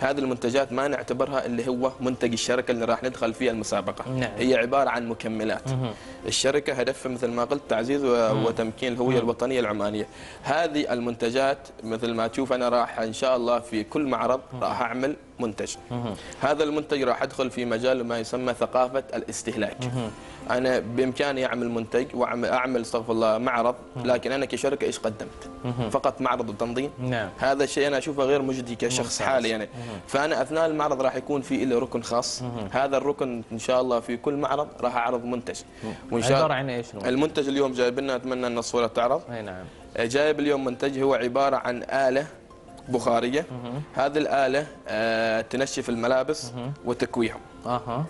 هذه المنتجات ما نعتبرها اللي هو منتج الشركة اللي راح ندخل فيها المسابقة. نعم. هي عبارة عن مكملات. الشركة هدفها مثل ما قلت تعزيز و- وتمكين الهوية الوطنية العمانية. هذه المنتجات مثل ما تشوف أنا راح إن شاء الله في كل معرض راح أعمل منتج. هذا المنتج راح أدخل في مجال ما يسمى ثقافة الاستهلاك. أنا بإمكاني أعمل منتج واعمل أعمل استغفر الله معرض لكن أنا كشركة إيش قدمت؟ فقط معرض وتنظيم. نعم. هذا الشيء أنا أشوفه غير مجدي كشخص حالي يعني. فأنا أثناء المعرض راح يكون في له ركن خاص. هذا الركن إن شاء الله في كل معرض راح أعرض منتج. وإن شاء عبارة عن إيش المنتج؟ المنتج اليوم جايب لنا أتمنى أن الصورة تعرض. أي نعم. جايب اليوم منتج هو عبارة عن آلة بخارية. هذه الآلة آه، تنشف الملابس وتكويهم. أها.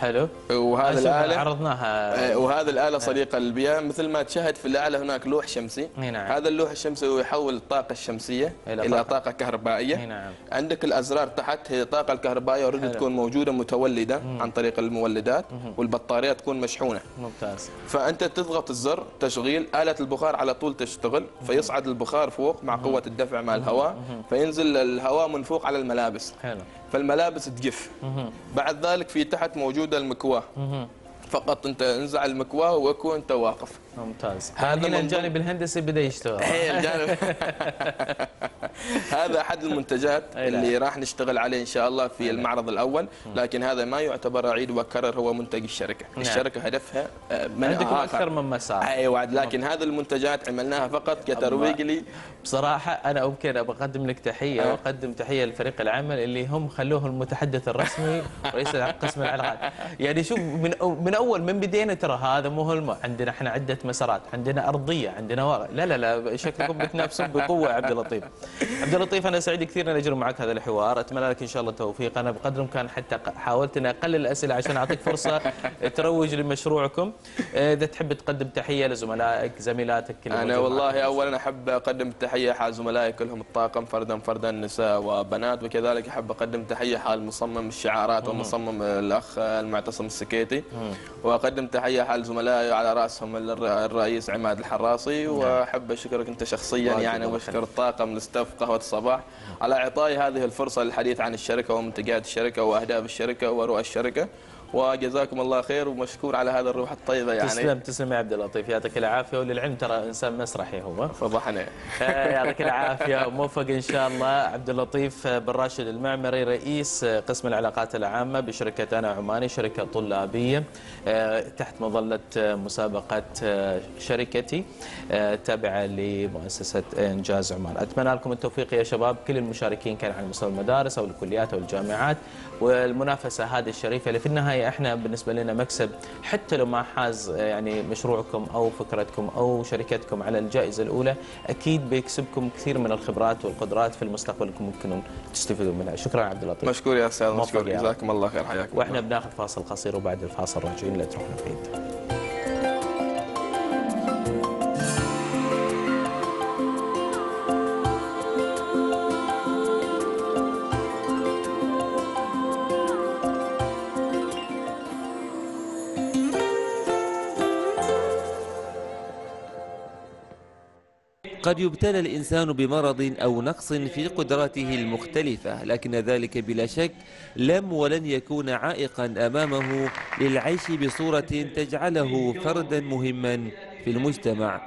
حلو. أشوف الاله عرضناها. آه، وهذه الآلة صديقة للبيئة مثل ما تشاهد في الأعلى هناك لوح شمسي. نعم. هذا اللوح الشمسي هو يحول الطاقة الشمسية إلى إلى, طاقة. طاقة, كهربائية. نعم. عندك الأزرار تحت هي الطاقة الكهربائية حلو. تكون موجودة متولدة عن طريق المولدات. والبطارية تكون مشحونة. ممتاز. فأنت تضغط الزر تشغيل آلة البخار على طول تشتغل. فيصعد البخار فوق مع قوة الدفع مع الهواء. فينزل الهواء من فوق على الملابس. حلو. فالملابس تجف بعد ذلك في تحت موجودة المكواة. فقط أنت انزع المكواة واكو أنت واقف. ممتاز. هذا هنا الجانب الهندسي بدا يشتغل. هي الجانب. هذا أحد المنتجات. اللي راح نشتغل عليه إن شاء الله في المعرض الأول لكن هذا ما يعتبر اعيد واكرر هو منتج الشركة. نعم. الشركة هدفها آه، من عندكم. أكثر من مسار. أيوه لكن هذه المنتجات عملناها فقط كترويج لي. بصراحة أنا ممكن بقدم لك تحية أه. وأقدم تحية لفريق العمل اللي هم خلوه المتحدث الرسمي رئيس قسم العلاقات يعني شوف من من أول من بدينا ترى هذا مو هلمة عندنا إحنا عدة مسارات. عندنا أرضية عندنا ورق. لا لا لا شكلكم بتنافسون بقوة عبد اللطيف. عبد اللطيف أنا سعيد كثير أن أجري معك هذا الحوار. أتمنى لك إن شاء الله التوفيق. أنا بقدر الإمكان حتى حاولت أن أقلل الأسئلة عشان أعطيك فرصة تروج لمشروعكم. إذا تحب تقدم تحية لزملائك زميلاتك معك. والله اولا أحب أقدم تحية حال زملائي كلهم الطاقم فردا فردا نساء وبنات. وكذلك أحب أقدم تحية حال مصمم الشعارات ومصمم الأخ المعتصم السكيتي. وأقدم تحية حال زملائي على رأسهم الر- الرئيس عماد الحراسي وأحب أشكرك أنت شخصيا يعني وأشكر الطاقم الاستاف قهوه الصباح. على إعطائي هذه الفرصة للحديث عن الشركة ومنتجات الشركة وأهداف الشركة ورؤى الشركة. وجزاكم الله خير ومشكور على هذا الروح الطيبة يعني. تسلم تسلم يا عبد اللطيف. يعطيك العافية. وللعلم ترى إنسان مسرحي هو. فضحنا. آه، يعطيك العافية. وموفق إن شاء الله. عبد اللطيف بن راشد المعمري رئيس قسم العلاقات العامة بشركة أنا عماني شركة طلابية آه، تحت مظلة آه، مسابقة آه، شركتي آه، تابعة لمؤسسة إنجاز عمان. أتمنى لكم التوفيق يا شباب. كل المشاركين كان على مستوى المدارس أو الكليات أو الجامعات والمنافسة هذه الشريفة اللي في النهاية إحنا بالنسبة لنا مكسب حتى لو ما حاز آه، يعني مشروعكم أو فكرتكم أو شركتكم على الجائزة الأولى أكيد بيكسبكم كثير من الخبرات والقدرات في المستقبل انكم ممكن تستفيدوا منها شكرا عبد اللطيف مشكور يا أستاذ مشكور. جزاكم الله خير حياكم. وإحنا بناخذ فاصل قصير وبعد الفاصل راجعين لا تروحون بعيد قد يبتلى الإنسان بمرض أو نقص في قدراته المختلفة لكن ذلك بلا شك لم ولن يكون عائقا أمامه للعيش بصورة تجعله فردا مهما في المجتمع.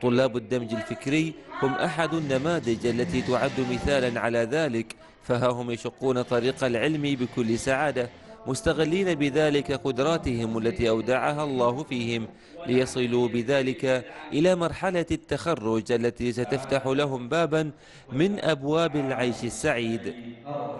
طلاب الدمج الفكري هم أحد النماذج التي تعد مثالا على ذلك فها هم يشقون طريق العلم بكل سعادة. مستغلين بذلك قدراتهم التي أودعها الله فيهم ليصلوا بذلك إلى مرحلة التخرج التي ستفتح لهم بابا من أبواب العيش السعيد.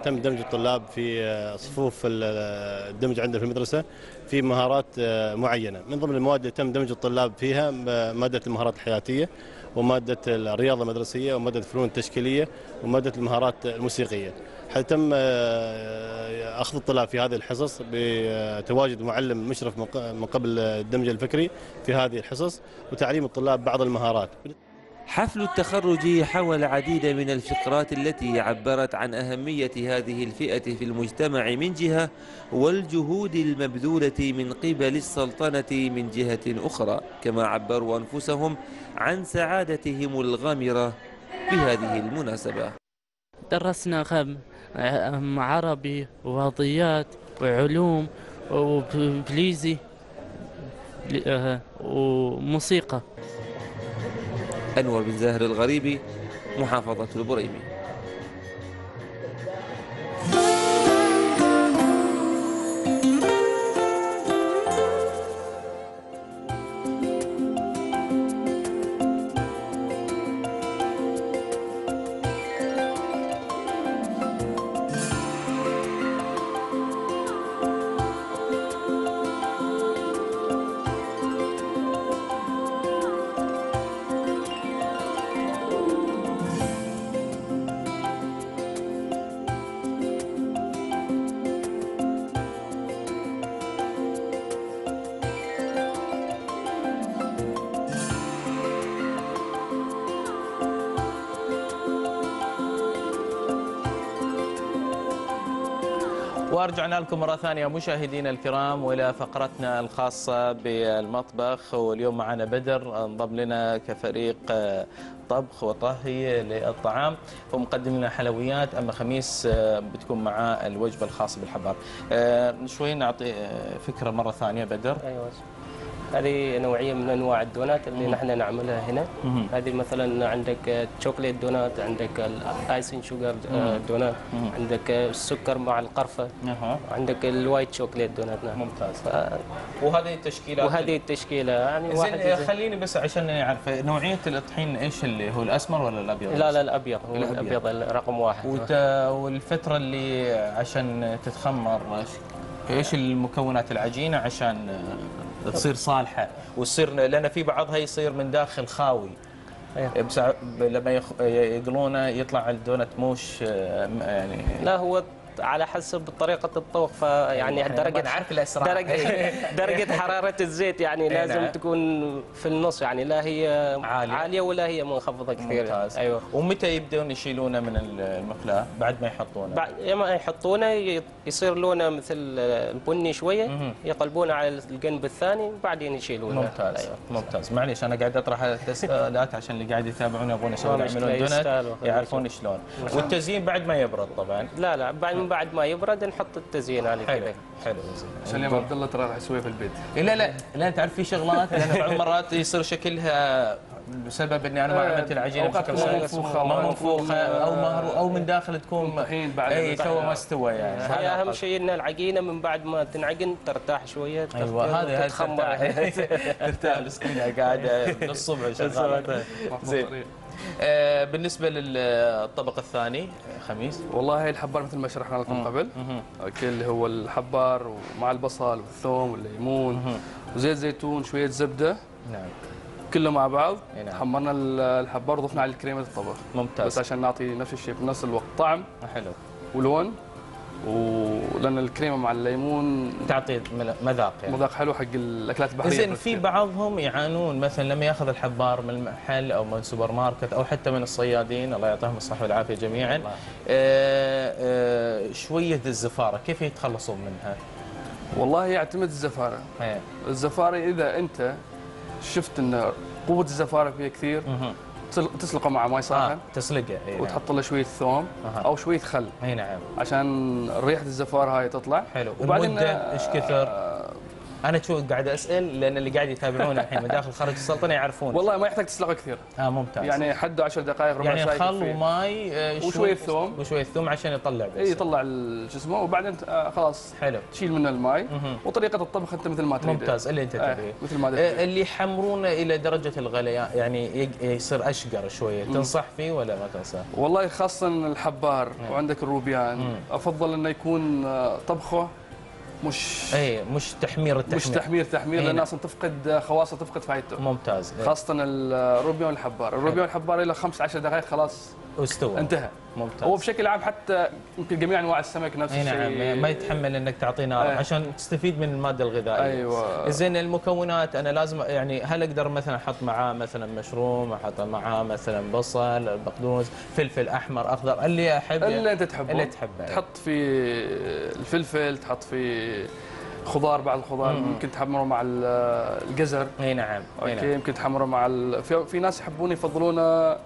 تم دمج الطلاب في صفوف الدمج عندنا في المدرسة في مهارات معينة. من ضمن المواد اللي تم دمج الطلاب فيها مادة المهارات الحياتية ومادة الرياضة المدرسية ومادة الفنون التشكيلية ومادة المهارات الموسيقية. تم آه، أخذ الطلاب في هذه الحصص بتواجد معلم مشرف من قبل الدمج الفكري في هذه الحصص وتعليم الطلاب بعض المهارات. حفل التخرج حوى العديد من الفقرات التي عبرت عن أهمية هذه الفئة في المجتمع من جهة والجهود المبذولة من قبل السلطنة من جهة أخرى كما عبروا أنفسهم عن سعادتهم الغامرة بهذه المناسبة. درسنا خم عربي ورياضيات وعلوم وإنجليزي آه، وموسيقى. أنور بن زاهر الغريبي محافظة البريمي. لكم مرة ثانية مشاهدينا الكرام وإلى فقرتنا الخاصة بالمطبخ واليوم معنا بدر انضم لنا كفريق آه، طبخ وطهي للطعام ومقدم لنا حلويات. أما خميس آه، بتكون معاه الوجبة الخاصة بالحبار آه، شوي نعطي فكرة مرة ثانية بدر. أيوة هذه نوعية من أنواع الدونات اللي نحن نعملها هنا. هذه مثلا عندك تشوكليت دونات عندك ال icing sugar donut عندك السكر مع القرفة. عندك ال white chocolate donut نعم. ممتاز. ف... وهذه التشكيله وهذه التشكيلة يعني زين خليني بس عشان نعرف نوعية الطحين إيش اللي هو الأسمر ولا الأبيض؟ لا لا الأبيض. هو الأبيض, الأبيض رقم واحد. وت... والفترة اللي عشان تتخمر إيش المكونات العجينة عشان تصير صالحة وتصير لأن في بعضها يصير من داخل خاوي أيه. لما يقلونه يطلع الدونت موش يعني لا هو على حسب طريقة الطبخ فيعني أيوة، درجة الأسرار. درجة درجة حرارة الزيت يعني لازم نعم. تكون في النص يعني لا هي عالية, عالية ولا هي منخفضة كثير. ممتاز. أيوه. ومتى يبدون يشيلونه من المقلاة؟ بعد ما يحطونه. بعد ما يحطونه يصير لونه مثل البني شوية يقلبونه على الجنب الثاني وبعدين يشيلونه. ممتاز أيوة. ممتاز. معليش أنا قاعد أطرح التساؤلات عشان اللي قاعد يتابعون يبغون يسوون يعملون دونت يعرفون شلون. والتزيين بعد ما يبرد طبعا. لا لا بعد بعد ما يبرد نحط التزيين عليه حلو حلو. عشان اليوم عبد الله ترى راح يسويها في البيت. لا لا لا تعرف في شغلات لأن بعض المرات يصير شكلها بسبب إني أنا ما إيه، عملت العجينة بشكل منفوخة ما منفوخة أو مهر أو من داخل تكون طحين بعد اي تو ما استوى يعني. هي أهم شيء إن العجينة من بعد ما تنعجن ترتاح شوية أيوه هذه ترتاح. ترتاح مسكينه قاعدة من الصبح شغاله زين. آه، بالنسبة للطبق الثاني خميس. والله الحبار مثل ما شرحنا لكم قبل. اللي هو الحبار ومع البصل والثوم والليمون وزيت زيتون شوية زبدة. نعم. كله مع بعض. نعم. حمرنا الحبار وضفنا عليه كريمة الطبخ. ممتاز. بس عشان نعطي نفس الشيء في نفس الوقت طعم. حلو. ولون. ولأن الكريمة مع الليمون تعطي مذاق يعني. مذاق حلو حق الأكلات البحرية زين في بعضهم يعانون مثلا لما يأخذ الحبار من المحل أو من السوبر ماركت أو حتى من الصيادين الله يعطيهم الصحة والعافية جميعا آه آه شوية الزفارة كيف يتخلصون منها؟ والله يعتمد الزفارة. هي. الزفارة إذا أنت شفت إن قوة الزفارة فيها كثير تسلقه مع ماء ساخن آه تسلقه نعم. وتحط له شوية ثوم آه. أو شوية خل إي نعم عشان ريحة الزفار هاي تطلع حلو وبعدين إيش كثر؟ أنا شو قاعد أسأل؟ لأن اللي قاعد يتابعونا الحين من داخل خارج السلطنة يعرفون. والله ما يحتاج تسلقه كثير. آه ممتاز. يعني حده 10 دقائق ربع يعني ساعة خل. وماي آه، شو- وشوية ثوم. وشوية ثوم عشان يطلع بس. اي يطلع شو اسمه وبعدين آه، خلاص. حلو. تشيل منه الماي. وطريقة الطبخ أنت مثل ما تريد ممتاز. اللي أنت آه، تبيه. مثل ما تريد اللي يحمرونه إلى درجة الغليان يعني يصير أشقر شوية. تنصح فيه ولا ما تنصح؟ والله خاصة الحبار وعندك الروبيان. أفضل إنه يكون طبخه مش اي مش تحمير التحمير. مش تحمير تحمير إي لأن نعم. أصلا تفقد خواصة تفقد فايدته ممتاز. إيه. خاصة الروبيان والحبار الروبيان والحبار إلى 15 دقائق خلاص واستوى انتهى. ممتاز. هو بشكل عام حتى يمكن جميع أنواع السمك نفس إي الشيء. نعم ما يتحمل إنك تعطيه نار إيه. عشان تستفيد من المادة الغذائية. أيوه. زين المكونات أنا لازم يعني هل أقدر مثلا أحط معاه مثلا مشروم أحط معاه مثلا بصل بقدونس فلفل أحمر أخضر اللي أحب. اللي أنت تحبه. اللي تحبه. تحط في الفلفل تحط في خضار بعض الخضار مم. ممكن تحمره مع ال- الجزر. إي نعم okay نعم. يمكن تحمره مع ال... في, في ناس يحبون يفضلونه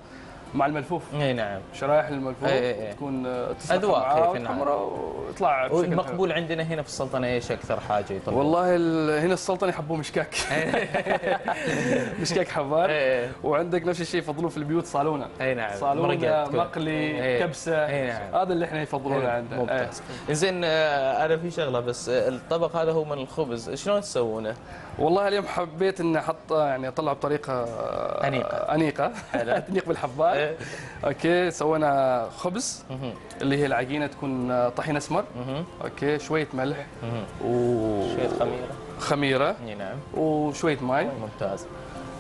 مع الملفوف. إي نعم. شرايح الملفوف إيه إيه. تكون. وتحمره ويطلع بشكل حلو. والمقبول عندنا هنا في السلطنة إيش أكثر حاجة يطلع؟ والله ال... هنا السلطنة يحبون مشكاك. مشكاك حبار إي وعندك نفس الشيء يفضلون في البيوت صالونة إي نعم. صالونة كل- مقلي. كبسة. نعم. هذا اللي إحنا يفضلونه عندنا. ممتاز. زين آه، أنا في شغلة بس آه، الطبق هذا هو من الخبز. شلون تسوونه؟ والله اليوم حبيت إني أحط يعني اطلع بطريقة أنيقة. أنيقة. تنيق بالحبار. okay سوينا خبز. اللي هي العجينة تكون طحين أسمر. okay شوية ملح مهم. شوية خميرة. وخميره إي نعم. وشوية ماي. ممتاز.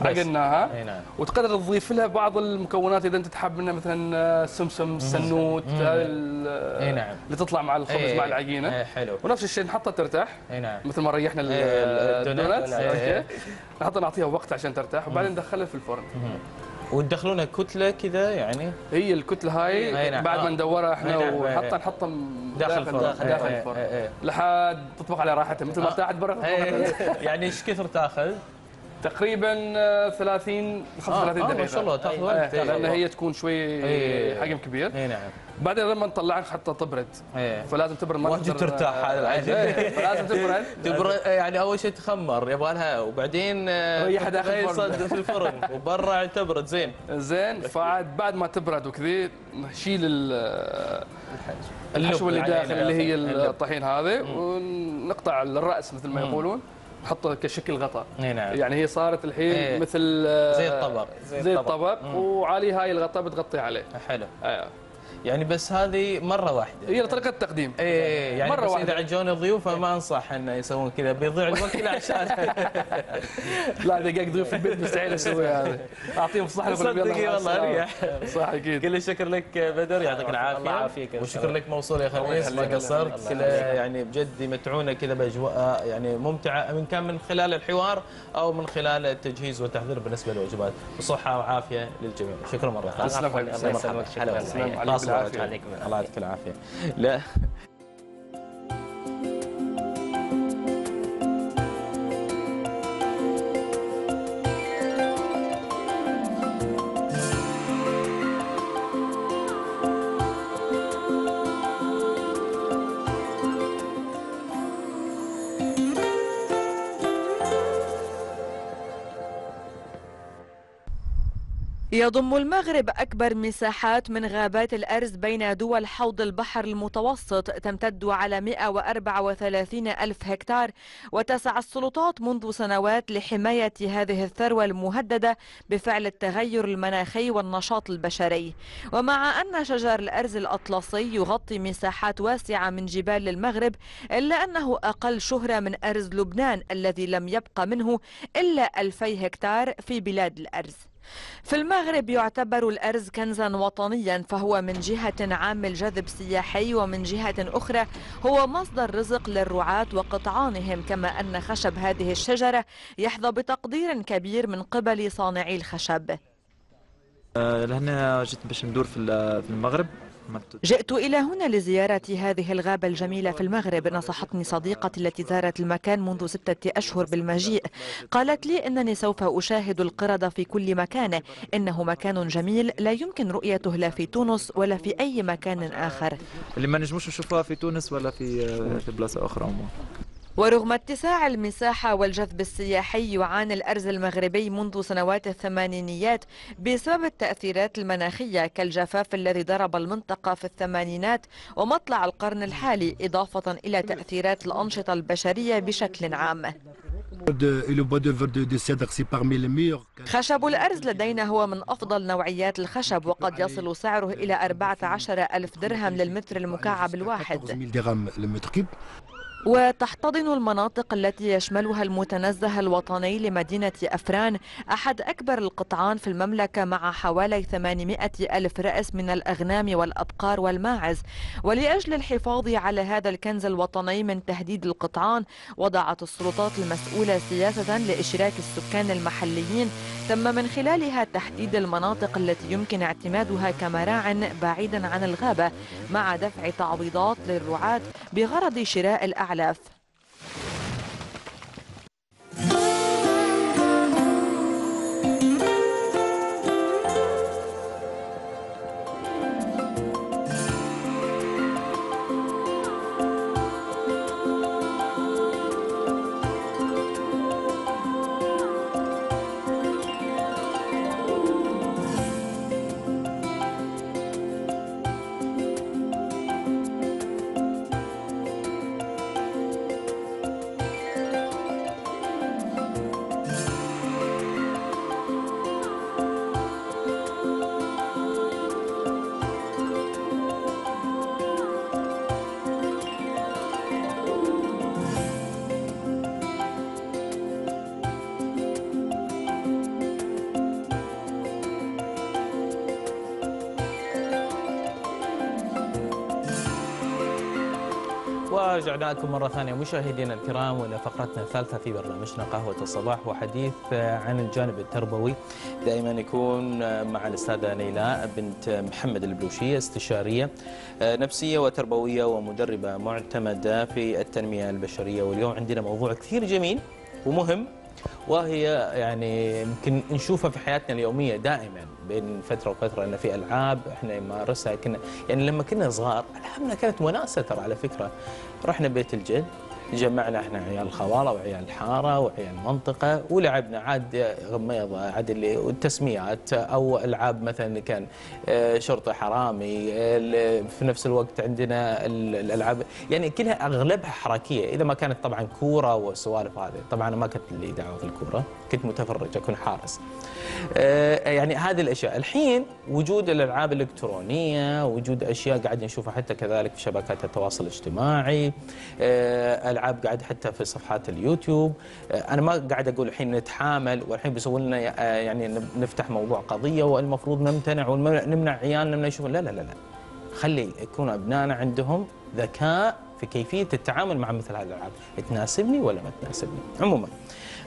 عجناها نعم. وتقدر تضيف لها بعض المكونات إذا أنت تحب منها مثلا سمسم السنوت مم. إي نعم. اللي تطلع مع الخبز. مع العجينة. إي حلو. ونفس الشيء نحطها ترتاح. نعم. مثل ما ريحنا ال- ال donut. ال donut. إيه. okay. نحطها نعطيها وقت عشان ترتاح وبعدين ندخلها في الفرن. وتدخلونها كتلة كذا يعني هي الكتلة هاي نعم. بعد ما آه. ندورها إحنا نعم. ونحطها إيه. نحطها داخل الفرن داخل, داخل إيه، الفرن إيه، إيه. لحد تطبخ على راحتها مثل ما ارتاحت برا إيه. يعني إيش كثر تأخذ؟ تقريبا آه، 30 35 آه، دقيقه ما شاء الله تاخذ إيه، وقت. إيه. لأن هي تكون شوي إيه. حجم كبير. اي نعم. بعدين لما نطلعها حتى تبرد فلازم تبرد ما واجد ترتاح هذا. إيه، فلازم تبرد تبرد يعني أول شيء تخمر يبغى لها وبعدين آه، ريحها داخل في الفرن. وبرا تبرد زين. زين فعاد بعد ما تبرد وكذي نشيل ال- اللب الحشوه اللي داخل اللي هي. الطحين هذا ونقطع الرأس مثل ما يقولون. نحطه كشكل غطاء نعم يعني هي صارت الحين إيه. مثل آه، زي الطبق. زي, زي الطبق الطبق. وعليه هاي الغطاء بتغطي عليه حلو آه. يعني بس هذه مرة واحدة. هي طريقة التقديم. إيه يعني مرة مرة بس واحدة. إذا عجون الضيوف فما أنصح انه يسوون كذا بيضيع الوقت كله عشان. لا دقيق ضيوف في البيت مستحيل أسوي هذا أعطيهم صحن صدقي مع والله. أريح. صح أكيد. كل الشكر لك بدر يعطيك الله العافية. يعافيك. والشكر لك موصول يا خميس. ما. قصرت يعني بجد يمتعونا كذا بأجواء يعني ممتعة. من كان من خلال الحوار أو من خلال التجهيز والتحضير بالنسبة للوجبات. وصحة وعافية للجميع. شكرا مرة. ثانية. الله يسلمك. والله. عليك بالعافية. الله يعطيك العافية لا يضم المغرب أكبر مساحات من غابات الأرز بين دول حوض البحر المتوسط تمتد على 134 ألف هكتار وتسعى السلطات منذ سنوات لحماية هذه الثروة المهددة بفعل التغير المناخي والنشاط البشري. ومع أن شجر الأرز الأطلسي يغطي مساحات واسعة من جبال المغرب إلا أنه أقل شهرة من أرز لبنان الذي لم يبقى منه إلا ألفي هكتار في بلاد الأرز. في المغرب يعتبر الأرز كنزا وطنيا فهو من جهة عامل جذب سياحي ومن جهة أخرى هو مصدر رزق للرعاة وقطعانهم كما أن خشب هذه الشجرة يحظى بتقدير كبير من قبل صانعي الخشب. آه، لهنا جيت باش ندور في ال- في المغرب. جئت إلى هنا لزيارة هذه الغابة الجميلة في المغرب نصحتني صديقتي التي زارت المكان منذ ستة أشهر بالمجيء. قالت لي أنني سوف أشاهد القردة في كل مكان. إنه مكان جميل لا يمكن رؤيته لا في تونس ولا في أي مكان آخر. اللي ما نجموش نشوفوها في تونس ولا في آه، في بلاصة أخرى عموما. ورغم اتساع المساحة والجذب السياحي يعاني الأرز المغربي منذ سنوات الثمانينيات بسبب التأثيرات المناخية كالجفاف الذي ضرب المنطقة في الثمانينات ومطلع القرن الحالي إضافة إلى تأثيرات الأنشطة البشرية بشكل عام. خشب الأرز لدينا هو من أفضل نوعيات الخشب وقد يصل سعره إلى 14 ألف درهم للمتر المكعب الواحد. وتحتضن المناطق التي يشملها المتنزه الوطني لمدينة أفران. أحد أكبر القطعان في المملكة مع حوالي 800 ألف رأس من الأغنام والأبقار والماعز. ولأجل الحفاظ على هذا الكنز الوطني من تهديد القطعان وضعت السلطات المسؤولة سياسة لإشراك السكان المحليين. تم من خلالها تحديد المناطق التي يمكن اعتمادها كمراع بعيدا عن الغابة مع دفع تعويضات للرعاة بغرض شراء الأعلاف ورجعنا لكم مرة ثانية. مشاهدينا الكرام وإلى فقرتنا الثالثة في برنامجنا قهوة الصباح وحديث عن الجانب التربوي. دائما يكون مع الأستاذة نيلاء بنت محمد البلوشية استشارية نفسية وتربوية ومدربة معتمدة في التنمية البشرية. واليوم عندنا موضوع كثير جميل ومهم. وهي يعني يمكن نشوفها في حياتنا اليومية دائما بين فترة وفترة إن في ألعاب إحنا نمارسها كنا يعني لما كنا صغار ألعابنا كانت وناسه ترى على فكرة. رحنا بيت الجد جمعنا إحنا عيال الخواله وعيال الحاره وعيال المنطقة ولعبنا عاد غميض عاد اللي والتسميات أو ألعاب مثلا كان آه، شرطة حرامي في نفس الوقت عندنا ال- الألعاب. يعني كلها أغلبها حركية إذا ما كانت طبعا كورة والسوالف هذه. طبعا أنا ما كنت لي دعوة في الكورة كنت متفرج أكون حارس. آه، يعني هذه الأشياء. الحين وجود الألعاب الإلكترونية وجود أشياء قاعد نشوفها حتى كذلك في شبكات التواصل الاجتماعي. آه، العاب قاعد حتى في صفحات اليوتيوب. آه، أنا ما قاعد أقول الحين نتحامل والحين بيسووا لنا آه، يعني نفتح موضوع قضية والمفروض نمتنع ونمنع عيالنا من يشوفون لا لا لا لا. خلي يكون أبنائنا عندهم ذكاء في كيفية التعامل مع مثل هذه الألعاب. تناسبني ولا ما تناسبني؟ عموما.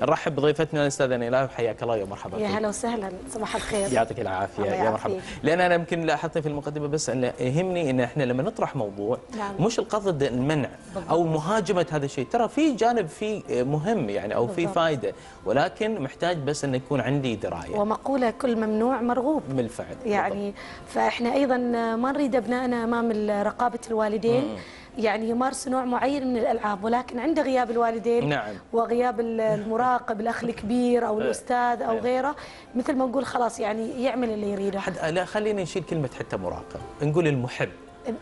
نرحب بضيفتنا الأستاذة نيلاء حياك الله يا مرحبا يا. هلا وسهلا صباح الخير. يعطيك العافية يا مرحبا. لأن أنا يمكن لاحظت في المقدمة بس أن يهمني أن إحنا لما نطرح موضوع نعم. مش القصد المنع أو مهاجمة هذا الشيء. ترى في جانب فيه مهم يعني أو في بالضبط. فائده ولكن محتاج بس أن يكون عندي دراية. ومقولة كل ممنوع مرغوب. بالفعل يعني فإحنا أيضا ما نريد أبنائنا أمام رقابة الوالدين. يعني يمارسوا نوع معين من الألعاب ولكن عند غياب الوالدين نعم. وغياب ال- المراقب الأخ الكبير أو إيه. الأستاذ أو إيه. غيره مثل ما نقول خلاص يعني يعمل اللي يريده حد لا خلينا نشيل كلمة حتى مراقب نقول المحب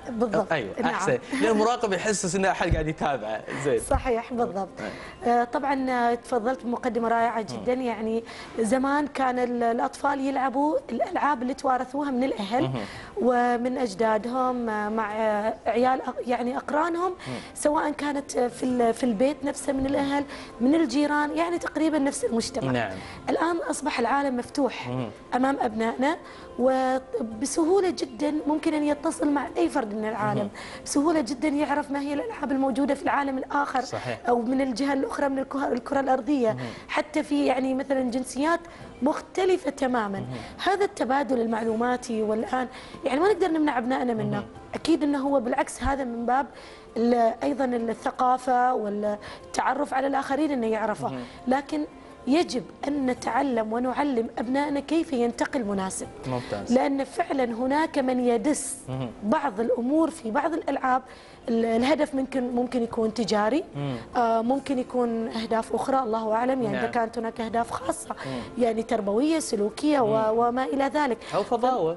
بالضبط. أيوه نعم. أحسن. لأن المراقب يحسس إن أحد قاعد يتابعه زين. صحيح بالضبط. آه، طبعا تفضلت بمقدمه رائعة جدا. يعني زمان كان ال- الأطفال يلعبوا الألعاب اللي توارثوها من الأهل ومن أجدادهم آه، مع آه، عيال يعني أقرانهم. سواء كانت في في البيت نفسه من الأهل من الجيران يعني تقريبا نفس المجتمع. نعم. الآن أصبح العالم مفتوح أمام أبنائنا. وبسهولة جدا ممكن أن يتصل مع أي فرد من العالم. بسهولة جدا يعرف ما هي الألعاب الموجودة في العالم الآخر صحيح. أو من الجهة الأخرى من الكرة الأرضية. حتى في يعني مثلا جنسيات مختلفة تماما. هذا التبادل المعلوماتي والآن يعني ما نقدر نمنع أبنائنا منه. أكيد أنه هو بالعكس هذا من باب أيضا الثقافة والتعرف على الآخرين أنه يعرفه. لكن يجب أن نتعلم ونعلم أبنائنا كيف ينتقل مناسب ممتاز لأن فعلا هناك من يدس. بعض الأمور في بعض الألعاب ال- الهدف ممكن ممكن يكون تجاري. آه ممكن يكون أهداف أخرى الله أعلم يعني إذا نعم. كانت هناك أهداف خاصة مم. يعني تربوية سلوكية وما إلى ذلك أو فضاوة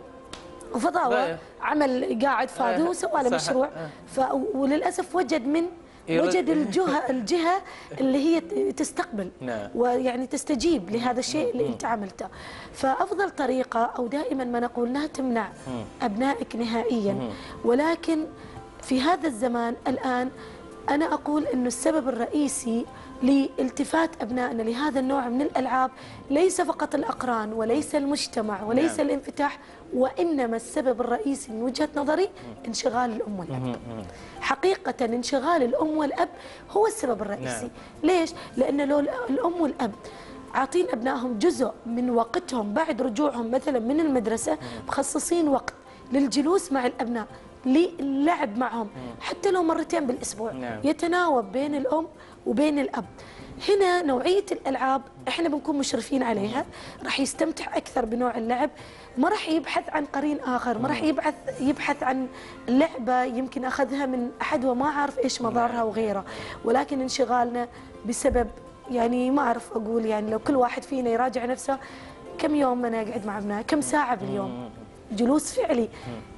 وفضاوة لا. عمل قاعد فاضي وسوى له. مشروع آه. وللأسف وجد من وجد الجهة الجهة اللي هي تستقبل نعم. ويعني تستجيب لهذا الشيء اللي انت عملته. فأفضل طريقة أو دائما ما نقول لا تمنع أبنائك نهائيا. ولكن في هذا الزمان الآن أنا أقول إنه السبب الرئيسي لالتفات أبنائنا لهذا النوع من الألعاب ليس فقط الأقران وليس المجتمع وليس نعم. الانفتاح وإنما السبب الرئيسي من وجهة نظري انشغال الأم والأب حقيقة انشغال الأم والأب هو السبب الرئيسي نعم. ليش؟ لأن لو الأم والأب عاطين أبنائهم جزء من وقتهم بعد رجوعهم مثلا من المدرسة مخصصين وقت للجلوس مع الأبناء للعب معهم حتى لو مرتين بالأسبوع نعم. يتناوب بين الأم وبين الأب. هنا نوعية الألعاب إحنا بنكون مشرفين عليها. راح يستمتع أكثر بنوع اللعب. ما راح يبحث عن قرين آخر ما راح يبحث يبحث عن لعبة يمكن أخذها من أحد وما عارف إيش مضارها وغيره ولكن انشغالنا بسبب يعني ما أعرف أقول يعني لو كل واحد فينا يراجع نفسه كم يوم أنا أقعد مع أبنائي كم ساعة باليوم جلوس فعلي.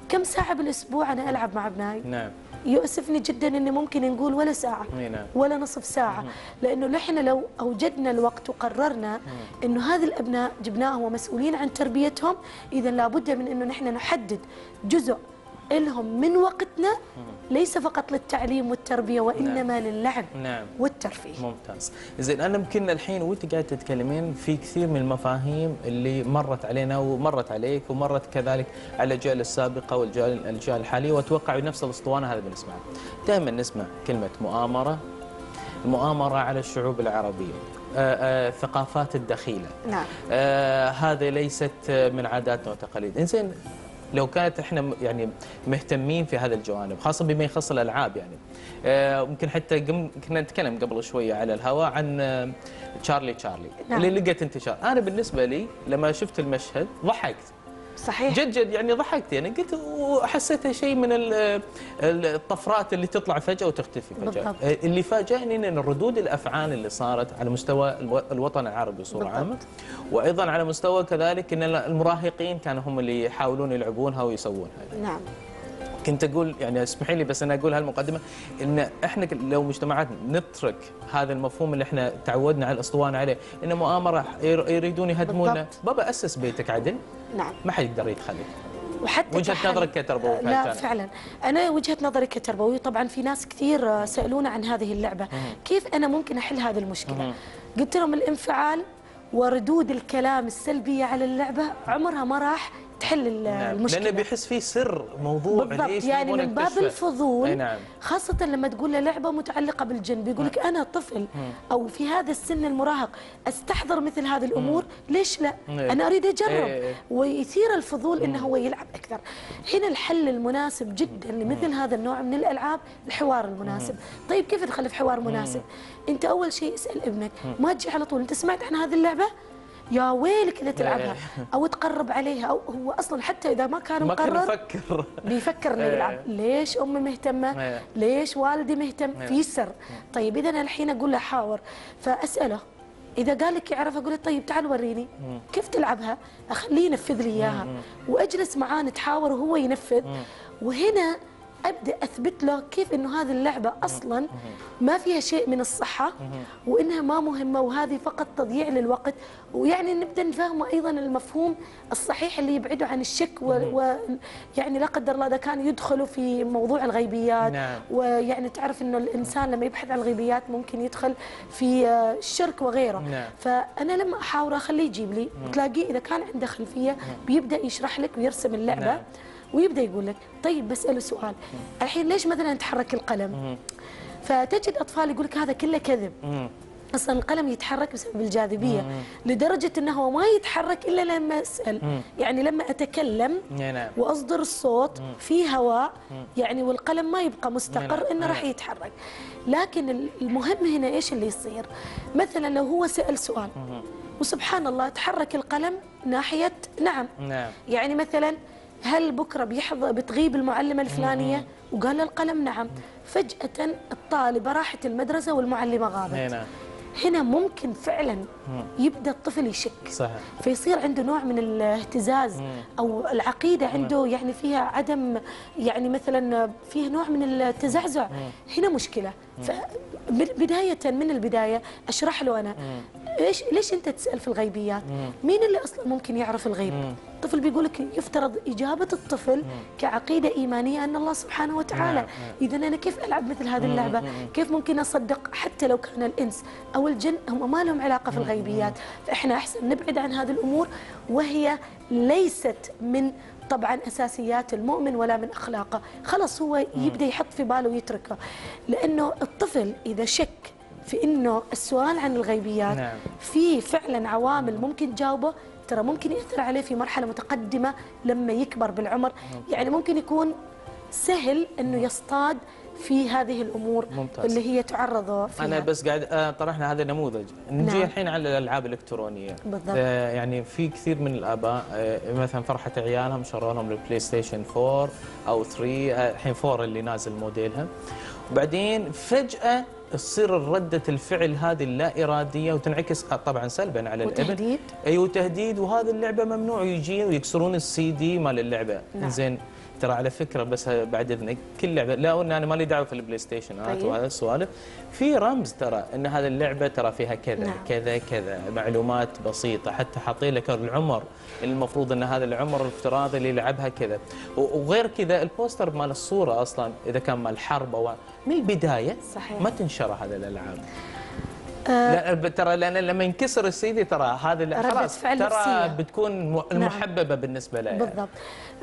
كم ساعة بالأسبوع أنا ألعب مع أبنائي نعم. يؤسفني جدا إني ممكن نقول ولا ساعة نعم. ولا نصف ساعة. لأنه نحن لو أوجدنا الوقت وقررنا إنه هذه الأبناء جبناهم ومسؤولين عن تربيتهم اذا لابد من إنه نحن نحدد جزء لهم من وقتنا ليس فقط للتعليم والتربية وإنما للعب نعم. والترفيه. ممتاز. زين أنا يمكن الحين وانت قاعد تتكلمين في كثير من المفاهيم اللي مرت علينا ومرت عليك ومرت كذلك على الاجيال السابقه والاجيال الاجيال الحاليه وأتوقع نفس الأسطوانة هذا بنسمعها دائما نسمع كلمة مؤامرة المؤامره على الشعوب العربية آه، آه، ثقافات الدخيلة. نعم. آه هذه ليست من عاداتنا وتقاليدنا. إنزين لو كانت إحنا يعني مهتمين في هذا الجوانب خاصه بما يخص الألعاب يعني. آه ممكن حتى كنا نتكلم قبل شوية على الهواء عن آه تشارلي تشارلي نعم. اللي لقت انتشار. أنا بالنسبة لي لما شفت المشهد ضحكت. صحيح. جد جد يعني ضحكت. يعني قلت وحسيت شيء من ال- ال- الطفرات اللي تطلع فجأة وتختفي فجأة. بالضبط. آه، اللي فاجأني إن ردود الأفعال اللي صارت على مستوى الو- الوطن العربي بصورة بالضبط. عامة وأيضا على مستوى كذلك إن المراهقين كانوا هم اللي يحاولون يلعبونها ويسوونها. نعم. كنت أقول يعني اسمحي لي بس أنا أقول هالمقدمة إن إحنا لو مجتمعاتنا نترك هذا المفهوم اللي إحنا تعودنا على الأسطوانة عليه إن مؤامرة ير- يريدون يهدمونه بالضبط. بابا أسس بيتك عدل. نعم. ما حد يقدر يدخلك وحتى وجهة كحل- نظرك كتربوي لا كان. فعلا. أنا وجهة نظري كتربوي طبعا في ناس كثير سالونا عن هذه اللعبة. كيف أنا ممكن أحل هذه المشكلة؟ قلت لهم الانفعال وردود الكلام السلبية على اللعبة عمرها ما راح تحل نعم. المشكلة. لأنه بيحس فيه سر موضوع بالضبط. ليش يعني من باب. الفضول نعم. خاصة لما تقول له لعبة متعلقة بالجن بيقول لك أنا طفل أو في هذا السن المراهق أستحضر مثل هذه الأمور؟ ليش لا؟ إيه. أنا أريد أجرب. إيه. ويثير الفضول أنه هو يلعب أكثر. هنا الحل المناسب جدا لمثل هذا النوع من الألعاب الحوار المناسب. طيب كيف تخلي في حوار مناسب؟ أنت أول شيء اسأل ابنك. ما تجي على طول. أنت سمعت عن هذه اللعبة؟ يا ويلك إذا تلعبها. أو تقرب عليها. أو هو أصلا حتى إذا ما كان مقرر يفكر. بيفكر إنه إيه. يلعب ليش أمي مهتمة؟ إيه. ليش والدي مهتم؟ إيه. في سر. طيب اذا الحين أقول له حاور. فأسأله إذا قال لك يعرف أقول له طيب تعال وريني. كيف تلعبها؟ أخليه ينفذ لي إياها. وأجلس معاه نتحاور وهو ينفذ. وهنا أبدأ أثبت له كيف إنه هذه اللعبة أصلا ما فيها شيء من الصحة وإنها ما مهمة وهذه فقط تضييع للوقت. ويعني نبدأ نفهمه أيضا المفهوم الصحيح اللي يبعده عن الشك ويعني لا قدر الله إذا كان يدخلوا في موضوع الغيبيات. نعم. ويعني تعرف إنه الإنسان لما يبحث عن الغيبيات ممكن يدخل في الشرك وغيره. نعم. فأنا لما احاور اخليه يجيب لي. وتلاقيه إذا كان عنده خلفية بيبدأ يشرح لك ويرسم اللعبة. نعم. ويبدأ يقول لك طيب بسأله سؤال. الحين ليش مثلا تحرك القلم؟ فتجد أطفال يقول لك هذا كله كذب. أصلا القلم يتحرك بسبب الجاذبية. لدرجة إنه هو ما يتحرك إلا لما أسأل. يعني لما أتكلم نعم. وأصدر الصوت في هواء يعني والقلم ما يبقى مستقر نعم. إنه راح يتحرك. لكن المهم هنا إيش اللي يصير؟ مثلا لو هو سأل سؤال. وسبحان الله تحرك القلم ناحية نعم. نعم. يعني مثلا هل بكرة بيحضر بتغيب المعلمة الفلانية؟ وقال القلم نعم. فجأة الطالبة راحت المدرسة والمعلمة غابت. نعم. هنا ممكن فعلا يبدأ الطفل يشك. صحيح. فيصير عنده نوع من الاهتزاز أو العقيدة عنده يعني فيها عدم يعني مثلا فيه نوع من التزعزع. هنا مشكلة. فبدايه من البداية أشرح له أنا. إيش ليش أنت تسأل في الغيبيات؟ مين اللي أصلا ممكن يعرف الغيب؟ الطفل بيقول لك يفترض إجابة الطفل كعقيدة إيمانية أن الله سبحانه وتعالى. اذا أنا كيف ألعب مثل هذه اللعبة؟ كيف ممكن أصدق حتى لو كان الإنس أو الجن؟ هم ما لهم علاقة في الغيبيات. فإحنا أحسن نبعد عن هذه الأمور وهي ليست من طبعا أساسيات المؤمن ولا من أخلاقه. خلاص هو يبدأ يحط في باله ويتركه. لأنه الطفل إذا شك في إنه السؤال عن الغيبيات نعم. في فعلا عوامل ممكن تجاوبه ترى ممكن ياثر عليه في مرحلة متقدمة لما يكبر بالعمر يعني ممكن يكون سهل إنه يصطاد في هذه الأمور ممتاز. اللي هي تعرض فيها أنا بس قاعد آه، طرحنا هذا نموذج نجي نعم. الحين على الألعاب الإلكترونية بالضبط. آه، يعني في كثير من الآباء آه، مثلا فرحة عيالهم شروا لهم ال PlayStation 4 أو 3 آه، الحين 4 اللي نازل موديلها وبعدين فجأة تصير ردة الفعل هذه اللا إرادية وتنعكس آه، طبعا سلبا على الابن وتهديد. أيوه تهديد وهذه اللعبة ممنوع ويجي ويكسرون السي دي مال اللعبة نعم. زين ترى على فكرة بس بعد إذنك كل لعبة لا ان أنا مالي دعوة في ال PlayStation طيب. وهذا السوالف في رمز ترى إن هذه اللعبة ترى فيها كذا نعم. كذا كذا معلومات بسيطة حتى حاطين لك العمر المفروض إن هذا العمر الافتراضي اللي يلعبها كذا وغير كذا البوستر مال الصورة أصلا إذا كان مال حرب أو من البداية صحيح. ما تنشر هذه الألعاب آه، لا ترى لأن لما ينكسر السيدي ترى ردة خلاص ترى نفسية. بتكون نعم. محببه بالنسبة له. بالضبط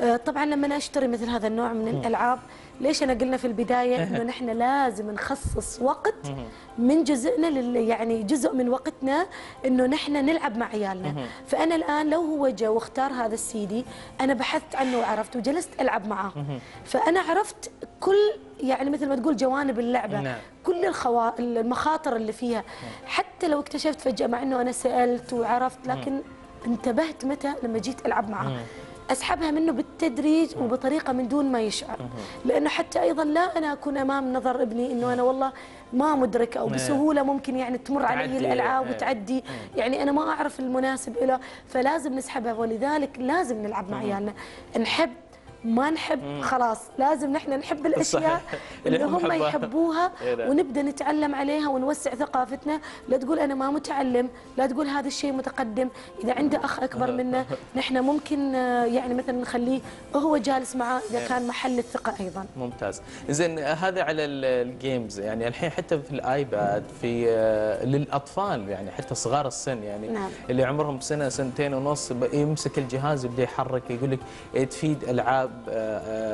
آه، طبعا لما اشتري مثل هذا النوع من الألعاب ليش أنا قلنا في البداية إنه نحن لازم نخصص وقت من جزءنا لل يعني جزء من وقتنا إنه نحن نلعب مع عيالنا. فأنا الآن لو هو جاء واختار هذا السيدي أنا بحثت عنه وعرفت وجلست ألعب معاه. فأنا عرفت كل يعني مثل ما تقول جوانب اللعبة نعم. كل الخوا... المخاطر اللي فيها. حتى لو اكتشفت فجأة مع إنه أنا سألت وعرفت لكن انتبهت متى؟ لما جيت ألعب معاه. أسحبها منه بالتدريج وبطريقة من دون ما يشعر. لأنه حتى أيضا لا أنا أكون أمام نظر ابني إنه أنا والله ما مدرك أو بسهولة ممكن يعني تمر علي. الألعاب إيه. وتعدي. يعني أنا ما أعرف المناسب له فلازم نسحبها. ولذلك لازم نلعب مع عيالنا. نحب ما نحب خلاص لازم نحن نحب الأشياء. اللي هم يحبوها. إيه. ونبدأ نتعلم عليها ونوسع ثقافتنا لا تقول أنا ما متعلم لا تقول هذا الشيء متقدم إذا عنده أخ أكبر منه نحن ممكن آه، يعني مثلا نخليه وهو جالس معاه إذا كان محل الثقة أيضا ممتاز زين هذا على ال- الجيمز يعني الحين حتى في الآيباد في آه، للأطفال يعني حتى صغار السن يعني نعم. اللي عمرهم سنة سنتين ونص يمسك الجهاز يبدأ يحرك يقول لك إيه تفيد ألعاب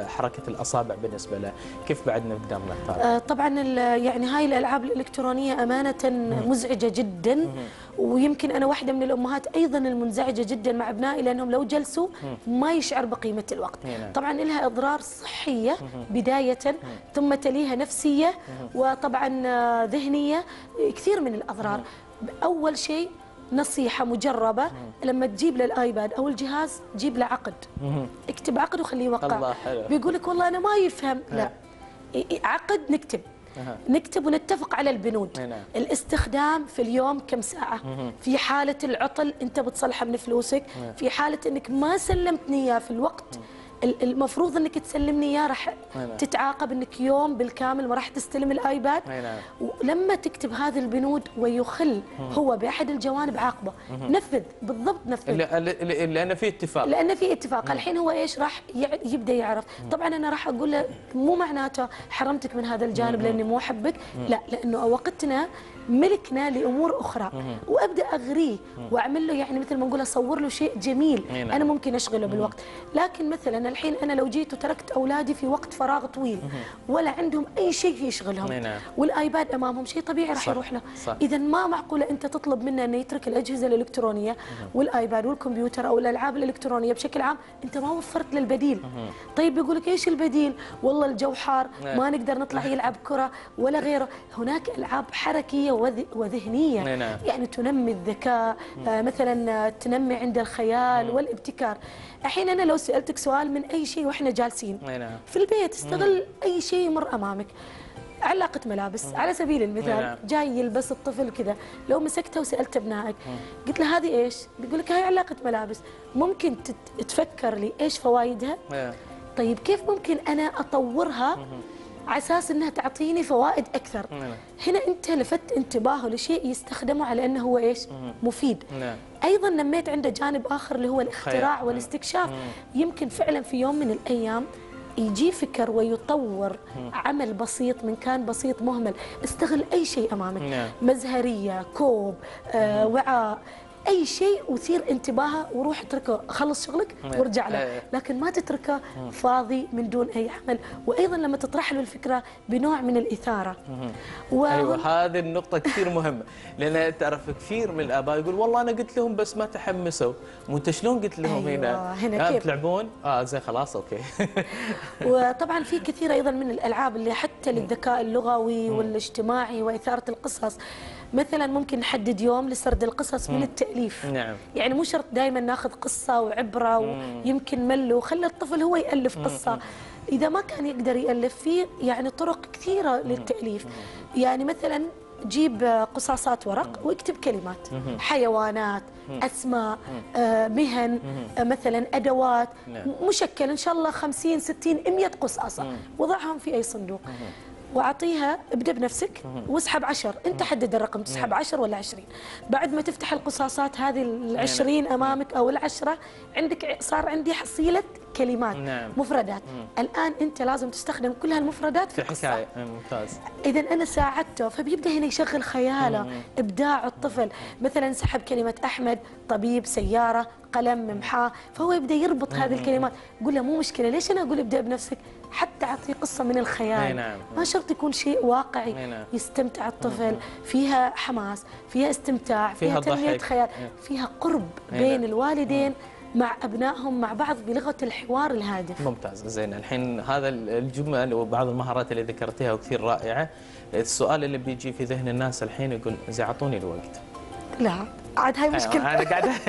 حركة الأصابع بالنسبة له. كيف بعد نقدر نختار آه، طبعا يعني هاي الألعاب الإلكترونية أمانة مزعجة جدا. ويمكن أنا واحدة من الأمهات أيضا المنزعجة جدا مع أبنائي لأنهم لو جلسوا ما يشعر بقيمة الوقت. طبعا لها إضرار صحية بداية ثم تليها نفسية وطبعا آه، ذهنية كثير من الأضرار. أول شيء نصيحة مجربة لما تجيب له الآيباد أو الجهاز جيب له عقد. اكتب عقد وخليه يوقع. بيقول لك والله أنا ما يفهم. لا. عقد نكتب. نكتب ونتفق على البنود. نعم. الاستخدام في اليوم كم ساعة؟ في حالة العطل أنت بتصلحه من فلوسك. في حالة أنك ما سلمتني إياه في الوقت. ال- المفروض أنك تسلمني إياه راح نعم. تتعاقب أنك يوم بالكامل ما راح تستلم الآيباد. أي نعم. ولما تكتب هذه البنود ويخل هو بأحد الجوانب عاقبة. نفذ بالضبط نفذ. لا- لا- لأن في اتفاق. لأن في اتفاق. الحين هو إيش؟ راح يبدأ يعرف. طبعا أنا راح أقول له مو معناته حرمتك من هذا الجانب لأني مو أحبك. لا لأنه وقتنا ملكنا لأمور أخرى. وأبدأ أغريه وأعمل له يعني مثل ما نقول أصور له شيء جميل. نعم. أنا ممكن أشغله بالوقت. لكن مثلا الحين أنا لو جيت وتركت أولادي في وقت فراغ طويل ولا عندهم أي شيء يشغلهم نعم. والآيباد أمامهم شيء طبيعي راح يروح له. اذا ما معقولة أنت تطلب منه أنه يترك الأجهزة الإلكترونية والآيباد والكمبيوتر أو الألعاب الإلكترونية بشكل عام؟ أنت ما وفرت له البديل طيب يقول لك إيش البديل؟ والله الجو حار نعم. ما نقدر نطلع يلعب كرة ولا غيره. هناك ألعاب حركية وذ- وذهنية. نعم. يعني تنمي الذكاء آه، مثلا آه، تنمي عند الخيال والابتكار. الحين أنا لو سألتك سؤال من أي شيء وإحنا جالسين نعم. في البيت استغل أي شيء يمر أمامك. علاقة ملابس على سبيل المثال نعم. جاي يلبس الطفل كذا. لو مسكته وسألت أبنائك قلت له هذه إيش؟ بيقول لك هاي علاقة ملابس. ممكن تفكر لي إيش فوائدها؟ إيه. طيب كيف ممكن أنا أطورها على أساس إنها تعطيني فوائد أكثر؟ نعم. هنا أنت لفت انتباهه لشيء يستخدمه على أنه هو إيش؟ مفيد. نعم. أيضا نميت عنده جانب آخر اللي هو الاختراع خيال. والاستكشاف. يمكن فعلا في يوم من الأيام يجي فكر ويطور عمل بسيط من كان بسيط مهمل. استغل أي شيء أمامك. نعم. مزهرية كوب آه، وعاء. أي شيء وثير انتباهه وروح اتركه. خلص شغلك. وارجع له. إيه. لكن ما تتركه فاضي من دون أي عمل. وأيضا لما تطرح له الفكرة بنوع من الإثارة. و... أيوه هذه النقطة كثير مهمة. لأن تعرف كثير من الآباء يقول والله أنا قلت لهم بس ما تحمسوا. وأنت شلون قلت لهم أيوة، هنا؟ هنا كيف؟ تلعبون؟ آه زين خلاص أوكي. وطبعا في كثير أيضا من الألعاب اللي حتى للذكاء اللغوي والاجتماعي وإثارة القصص. مثلا ممكن نحدد يوم لسرد القصص من التأليف. نعم. يعني مو شرط دائما ناخذ قصة وعبرة ويمكن مل وخلى الطفل هو يألف قصة. إذا ما كان يقدر يألف في يعني طرق كثيرة للتأليف. يعني مثلا جيب قصاصات ورق واكتب كلمات. حيوانات أسماء آه، مهن آه، مثلا أدوات. نعم. مشكل إن شاء الله 50 60 100 قصاصة. وضعهم في أي صندوق. وأعطيها ابدأ بنفسك واسحب عشر. أنت حدد الرقم تسحب عشر ولا عشرين. بعد ما تفتح القصاصات هذه العشرين أمامك أو العشرة عندك صار عندي حصيلة كلمات نعم. مفردات الآن أنت لازم تستخدم كل هالمفردات في في قصة. حكاية آه، ممتاز اذا أنا ساعدته فبيبدأ هنا يشغل خياله إبداع الطفل مثلا سحب كلمة أحمد طبيب سيارة قلم ممحاه فهو يبدأ يربط هذه الكلمات قول له مو مشكلة ليش أنا أقول ابدأ بنفسك حتى اعطيه قصة من الخيال نعم. ما شرط يكون شيء واقعي نعم. يستمتع الطفل فيها حماس فيها استمتاع فيها فيها, تنمية ضحك. خيال. فيها قرب بين نعم. مع أبنائهم مع بعض بلغة الحوار الهادف. ممتاز زين. الحين هذا الجمل وبعض المهارات اللي ذكرتيها وكثير رائعة. السؤال اللي بيجي في ذهن الناس الحين يقول زين أعطوني الوقت. لا عاد هاي مشكلة. أنا قاعد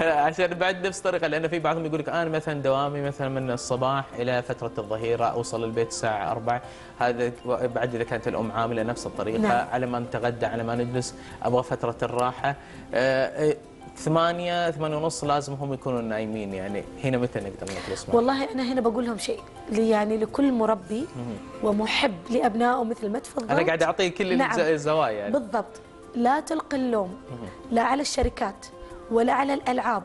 عشان بعد نفس الطريقة لأن في بعضهم يقول لك أنا مثلا دوامي مثلا من الصباح إلى فترة الظهيرة أوصل البيت الساعة 4 هذا بعد إذا كانت الأم عاملة نفس الطريقة نعم. على ما نتغدى على ما نجلس أبغى فترة الراحة. آه، ثمانية ثمانية ونص لازم هم يكونوا نايمين. يعني هنا متى نقدر نجلس معهم؟ والله أنا هنا بقول لهم شيء يعني لكل مربي ومحب لأبنائه مثل ما تفضلت. أنا قاعد أعطيه كل نعم. الز- الزوايا يعني. بالضبط. لا تلقي اللوم لا على الشركات ولا على الألعاب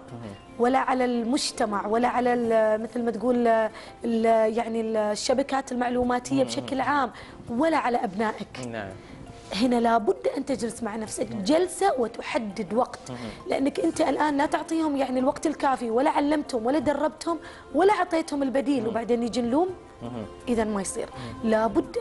ولا على المجتمع ولا على مثل ما تقول ال- يعني الشبكات المعلوماتية بشكل عام ولا على أبنائك. نعم. هنا لابد أن تجلس مع نفسك جلسة وتحدد وقت. لأنك أنت الآن لا تعطيهم يعني الوقت الكافي ولا علمتهم ولا دربتهم ولا أعطيتهم البديل وبعدين يجي إذا ما يصير لابد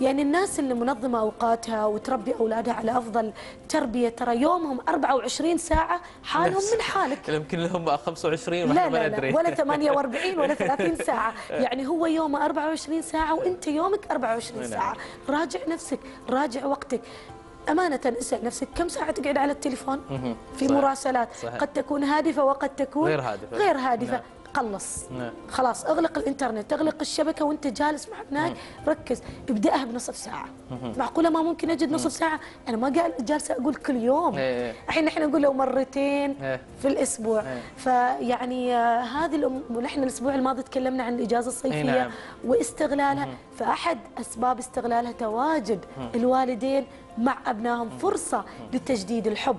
يعني الناس اللي منظمة أوقاتها وتربي أولادها على أفضل تربية ترى يومهم 24 ساعة حالهم من حالك يمكن لهم 25 لا لا لا ولا 48 ولا 30 ساعة يعني هو يومه 24 ساعة وأنت يومك 24 نعم. ساعة راجع نفسك راجع وقتك أمانة اسأل نفسك كم ساعة تقعد على التليفون. في صحيح. مراسلات صحيح. قد تكون هادفة وقد تكون غير هادفة. غير هادفة نعم. قلص نعم. خلاص اغلق الإنترنت اغلق الشبكة وانت جالس مع ابنائك ركز. ابدأها بنصف ساعة. معقولة ما ممكن أجد نصف ساعة؟ أنا ما قال جالسه أقول كل يوم. إيه. الحين إحنا نقول له مرتين إيه. في الأسبوع. إيه. فيعني آه، هذه الأم... ونحن الأسبوع الماضي تكلمنا عن الإجازة الصيفيه نعم. واستغلالها. فأحد أسباب استغلالها تواجد الوالدين مع أبنائهم فرصة لتجديد الحب.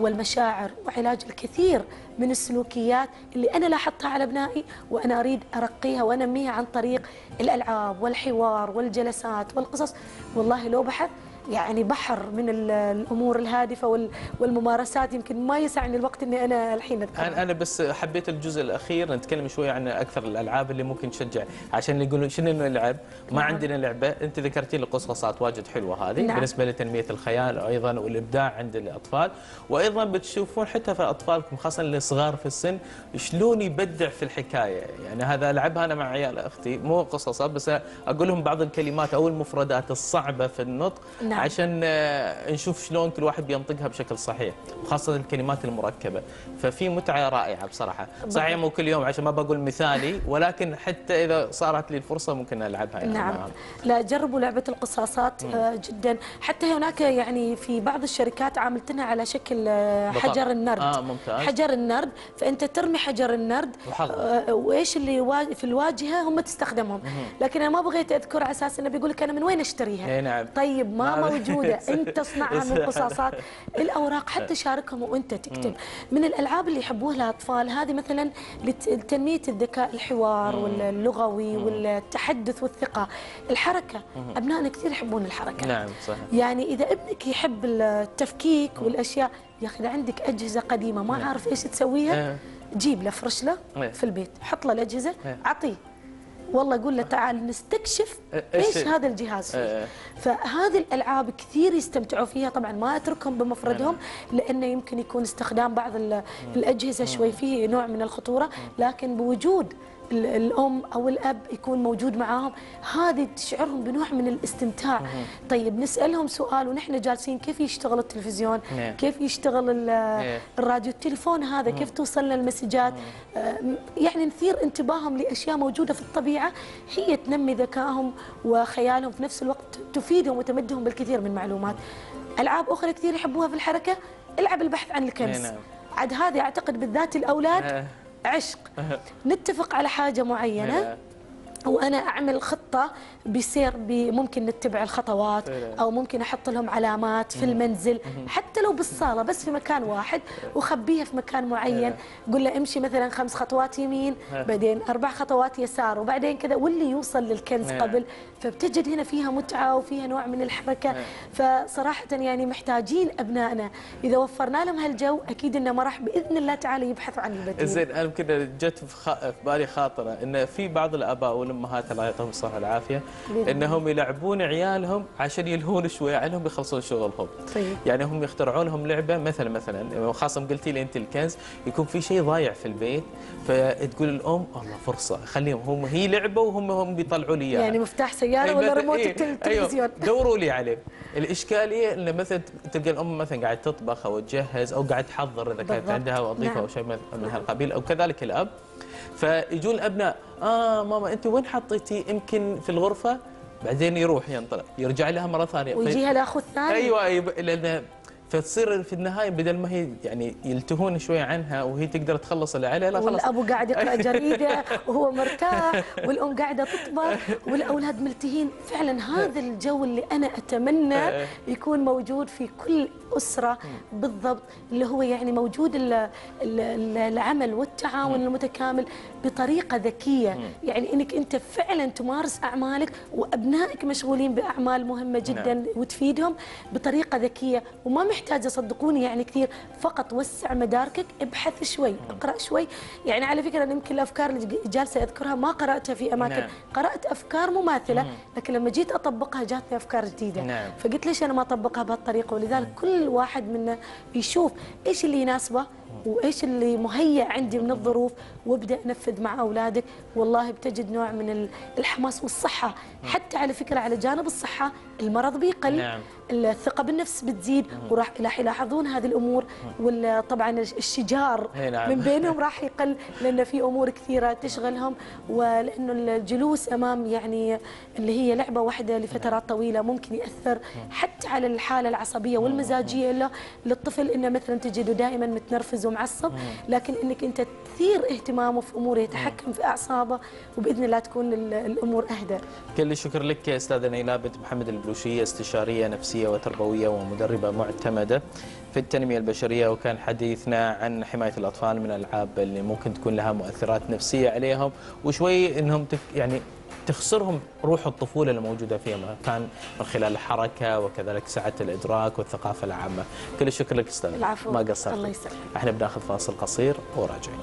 والمشاعر وعلاج الكثير من السلوكيات اللي أنا لاحظتها على أبنائي وأنا أريد أرقيها وأنميها عن طريق الألعاب والحوار والجلسات والقصص. والله لو بحث يعني بحر من ال- الأمور الهادفة وال- والممارسات يمكن ما يسعني الوقت إني أنا الحين اذكرها أنا أنا بس حبيت الجزء الأخير نتكلم شوي عن أكثر الألعاب اللي ممكن تشجع. عشان يقولون شنو نلعب؟ ما نعم. عندنا لعبة. أنت ذكرتي لي قصصات واجد حلوة هذه. نعم. بالنسبة لتنمية الخيال أيضا والإبداع عند الأطفال. وأيضا بتشوفون حتى في أطفالكم خاصة اللي صغار في السن شلون يبدع في الحكاية. يعني هذا ألعبها أنا مع عيال أختي مو قصصات بس أقول لهم بعض الكلمات أو المفردات الصعبة في النطق. نعم. عشان آه، نشوف شلون كل واحد بينطقها بشكل صحيح وخاصة الكلمات المركبة. ففي متعة رائعة بصراحة. صحيح مو كل يوم عشان ما بقول مثالي ولكن حتى إذا صارت لي الفرصة ممكن ألعبها يعني نعم. معهم. لا جربوا لعبة القصاصات آه، جدا. حتى هناك يعني في بعض الشركات عاملتنها على شكل آه،. حجر النرد. آه، ممتاز. حجر النرد. فأنت ترمي حجر النرد وحظك. وإيش اللي في الواجهة هم تستخدمهم. لكن أنا ما بغيت أذكر على أساس أنه بيقول لك أنا من وين أشتريها. إي نعم. طيب ما نعم. موجودة. أنت تصنعها من قصاصات. الأوراق حتى شاركهم وأنت تكتب. من الألعاب اللي يحبوها الأطفال هذه مثلا لت- لتنمية الذكاء الحوار واللغوي والتحدث والثقة. الحركة. أبنائنا كثير يحبون الحركة. نعم صحيح. يعني إذا ابنك يحب التفكيك والأشياء يا أخي إذا عندك أجهزة قديمة ما عارف إيش تسويها آه. جيب له فرش له إيه. في البيت حط له الأجهزة إيه. والله قول له تعال نستكشف إيش هذا الجهاز فيه. فهذه الألعاب كثير يستمتعوا فيها. طبعا ما أتركهم بمفردهم لأنه يمكن يكون استخدام بعض ال- الأجهزة شوي فيه نوع من الخطورة لكن بوجود الأم أو الأب يكون موجود معاهم هذه تشعرهم بنوع من الاستمتاع. طيب نسألهم سؤال ونحن جالسين كيف يشتغل التلفزيون؟ نعم. كيف يشتغل إيه. الراديو؟ التليفون هذا كيف توصل لنا المسجات آه، يعني نثير انتباههم لأشياء موجودة في الطبيعة هي تنمي ذكائهم وخيالهم في نفس الوقت تفيدهم وتمدهم بالكثير من المعلومات ألعاب أخرى كثير يحبوها في الحركة؟ ألعب البحث عن الكنز. نعم. عاد هذه أعتقد بالذات الأولاد. عشق نتفق على حاجة معينة إيه. وأنا أعمل خطة بيصير بي- ممكن نتبع الخطوات إيه. أو ممكن أحط لهم علامات في المنزل. حتى لو بالصالة بس في مكان واحد وخبيها في مكان معين. قول له امشي مثلا خمس خطوات يمين إيه. بعدين أربع خطوات يسار وبعدين كذا واللي يوصل للكنز إيه. قبل. فبتجد هنا فيها متعة وفيها نوع من الحركة. فصراحه يعني محتاجين أبنائنا. إذا وفرنا لهم هالجو أكيد إنه ما راح بإذن الله تعالى يبحثوا عن البديل. زين أنا يمكن جت في, بالي خاطرة إن في بعض الآباء والأمهات الله يعطيهم الصحة والعافية إنهم يلعبون عيالهم عشان يلهون شوي عنهم يخلصون شغلهم طيب. يعني هم يخترعون لهم لعبة مثلا مثلا خاصه قلتي لي أنت الكنز يكون في شيء ضايع في البيت فتقول الأم الله فرصة خليهم هم هي لعبة وهم هم بيطلعوا لي إياها يعني مفتاح سيارة أي ولا ريموت إيه، أيوه التلفزيون دوروا لي عليه الإشكالية إن مثلا تلقى الأم مثلا قاعد تطبخ أو تجهز أو قاعد تحضر إذا كانت. عندها وظيفة نعم. أو شيء من هالقبيل أو كذلك الأب فيجون الأبناء آه ماما أنت وين حطيتي؟ يمكن في الغرفة. بعدين يروح ينطلق يرجع لها مرة ثانية. ويجيها الاخو الثاني؟ أيوه أيوه لأن فتصير في النهاية بدل ما هي يعني يلتهون شوي عنها وهي تقدر تخلص اللي عليها لا خلاص. والأبو قاعد يقرأ جريدة وهو مرتاح والأم قاعدة تطبخ والأولاد ملتهين. فعلا هذا الجو اللي أنا أتمنى يكون موجود في كل اسره بالضبط اللي هو يعني موجود ال- ال- العمل والتعاون المتكامل بطريقة ذكية. يعني إنك أنت فعلا تمارس أعمالك وأبنائك مشغولين بأعمال مهمة جدا وتفيدهم بطريقة ذكية. وما محتاجه صدقوني يعني كثير فقط وسع مداركك ابحث شوي اقرأ شوي. يعني على فكرة أنا يمكن الأفكار اللي جالسة أذكرها ما قرأتها في أماكن. نعم. قرأت أفكار مماثلة لكن لما جيت أطبقها جاتني أفكار جديدة. نعم. فقلت ليش أنا ما أطبقها بهالطريقة؟ ولذلك كل واحد منا يشوف إيش اللي يناسبه وإيش اللي مهيأ عندي من الظروف وابدأ أنفذ مع أولادك. والله بتجد نوع من ال- الحماس والصحة. حتى على فكرة على جانب الصحة المرض بيقل نعم. الثقة بالنفس بتزيد وراح راح يلاحظون هذه الأمور. وطبعا الشجار نعم. من بينهم راح يقل لأن في أمور كثيرة تشغلهم. ولأنه الجلوس أمام يعني اللي هي لعبة واحدة لفترات طويلة ممكن يأثر. حتى على الحالة العصبية والمزاجية للطفل إنه مثلا تجده دائما متنرفز ومعصب لكن إنك أنت تثير اهتمامه في أموره يتحكم في أعصابه وبإذن الله تكون ال- الأمور أهدى. كل الشكر لك أستاذة نيلا بنت محمد البلوشية استشارية نفسية وتربوية ومدربة معتمدة في التنمية البشرية وكان حديثنا عن حماية الأطفال من الالعاب اللي ممكن تكون لها مؤثرات نفسية عليهم وشوي إنهم يعني تخسرهم روح الطفولة اللي موجودة فيهم كان من خلال الحركة وكذلك سعة الإدراك والثقافة العامة؟ كل الشكر لك أستاذ العفو ما قصرت الله يسلمك. إحنا بناخذ فاصل قصير وراجعين.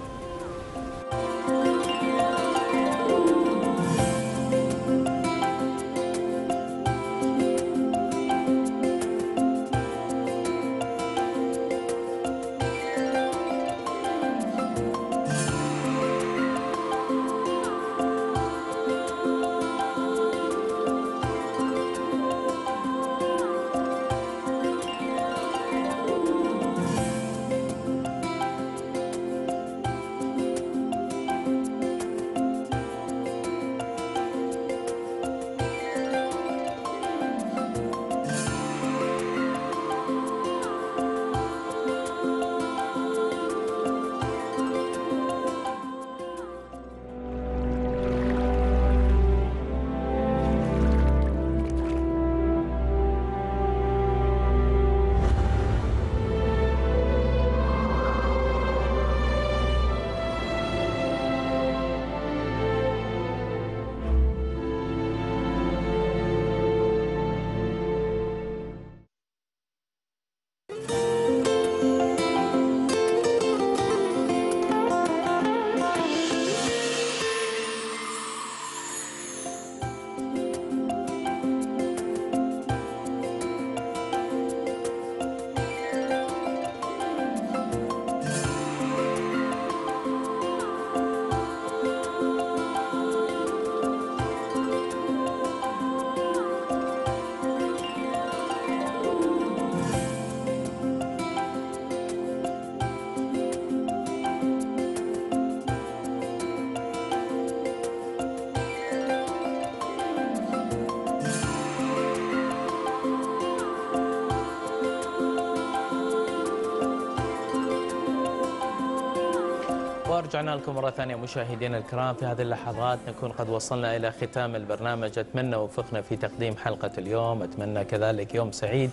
ورجعنا لكم مرة ثانية مشاهدينا الكرام. في هذه اللحظات نكون قد وصلنا إلى ختام البرنامج. أتمنى وفقنا في تقديم حلقة اليوم. أتمنى كذلك يوم سعيد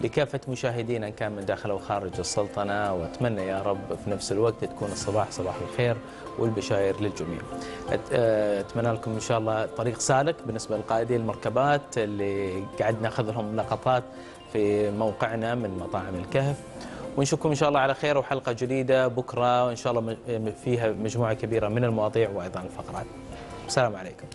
لكافة مشاهدينا إن كان من داخل أو خارج السلطنة. وأتمنى يا رب في نفس الوقت تكون الصباح صباح الخير والبشاير للجميع. أت- أتمنى لكم إن شاء الله طريق سالك بالنسبة لقائدي المركبات اللي قاعد ناخذ لهم لقطات في موقعنا من مطاعم الكهف. ونشوفكم إن شاء الله على خير وحلقة جديدة بكرة وإن شاء الله فيها مجموعة كبيرة من المواضيع وأيضا الفقرات. السلام عليكم.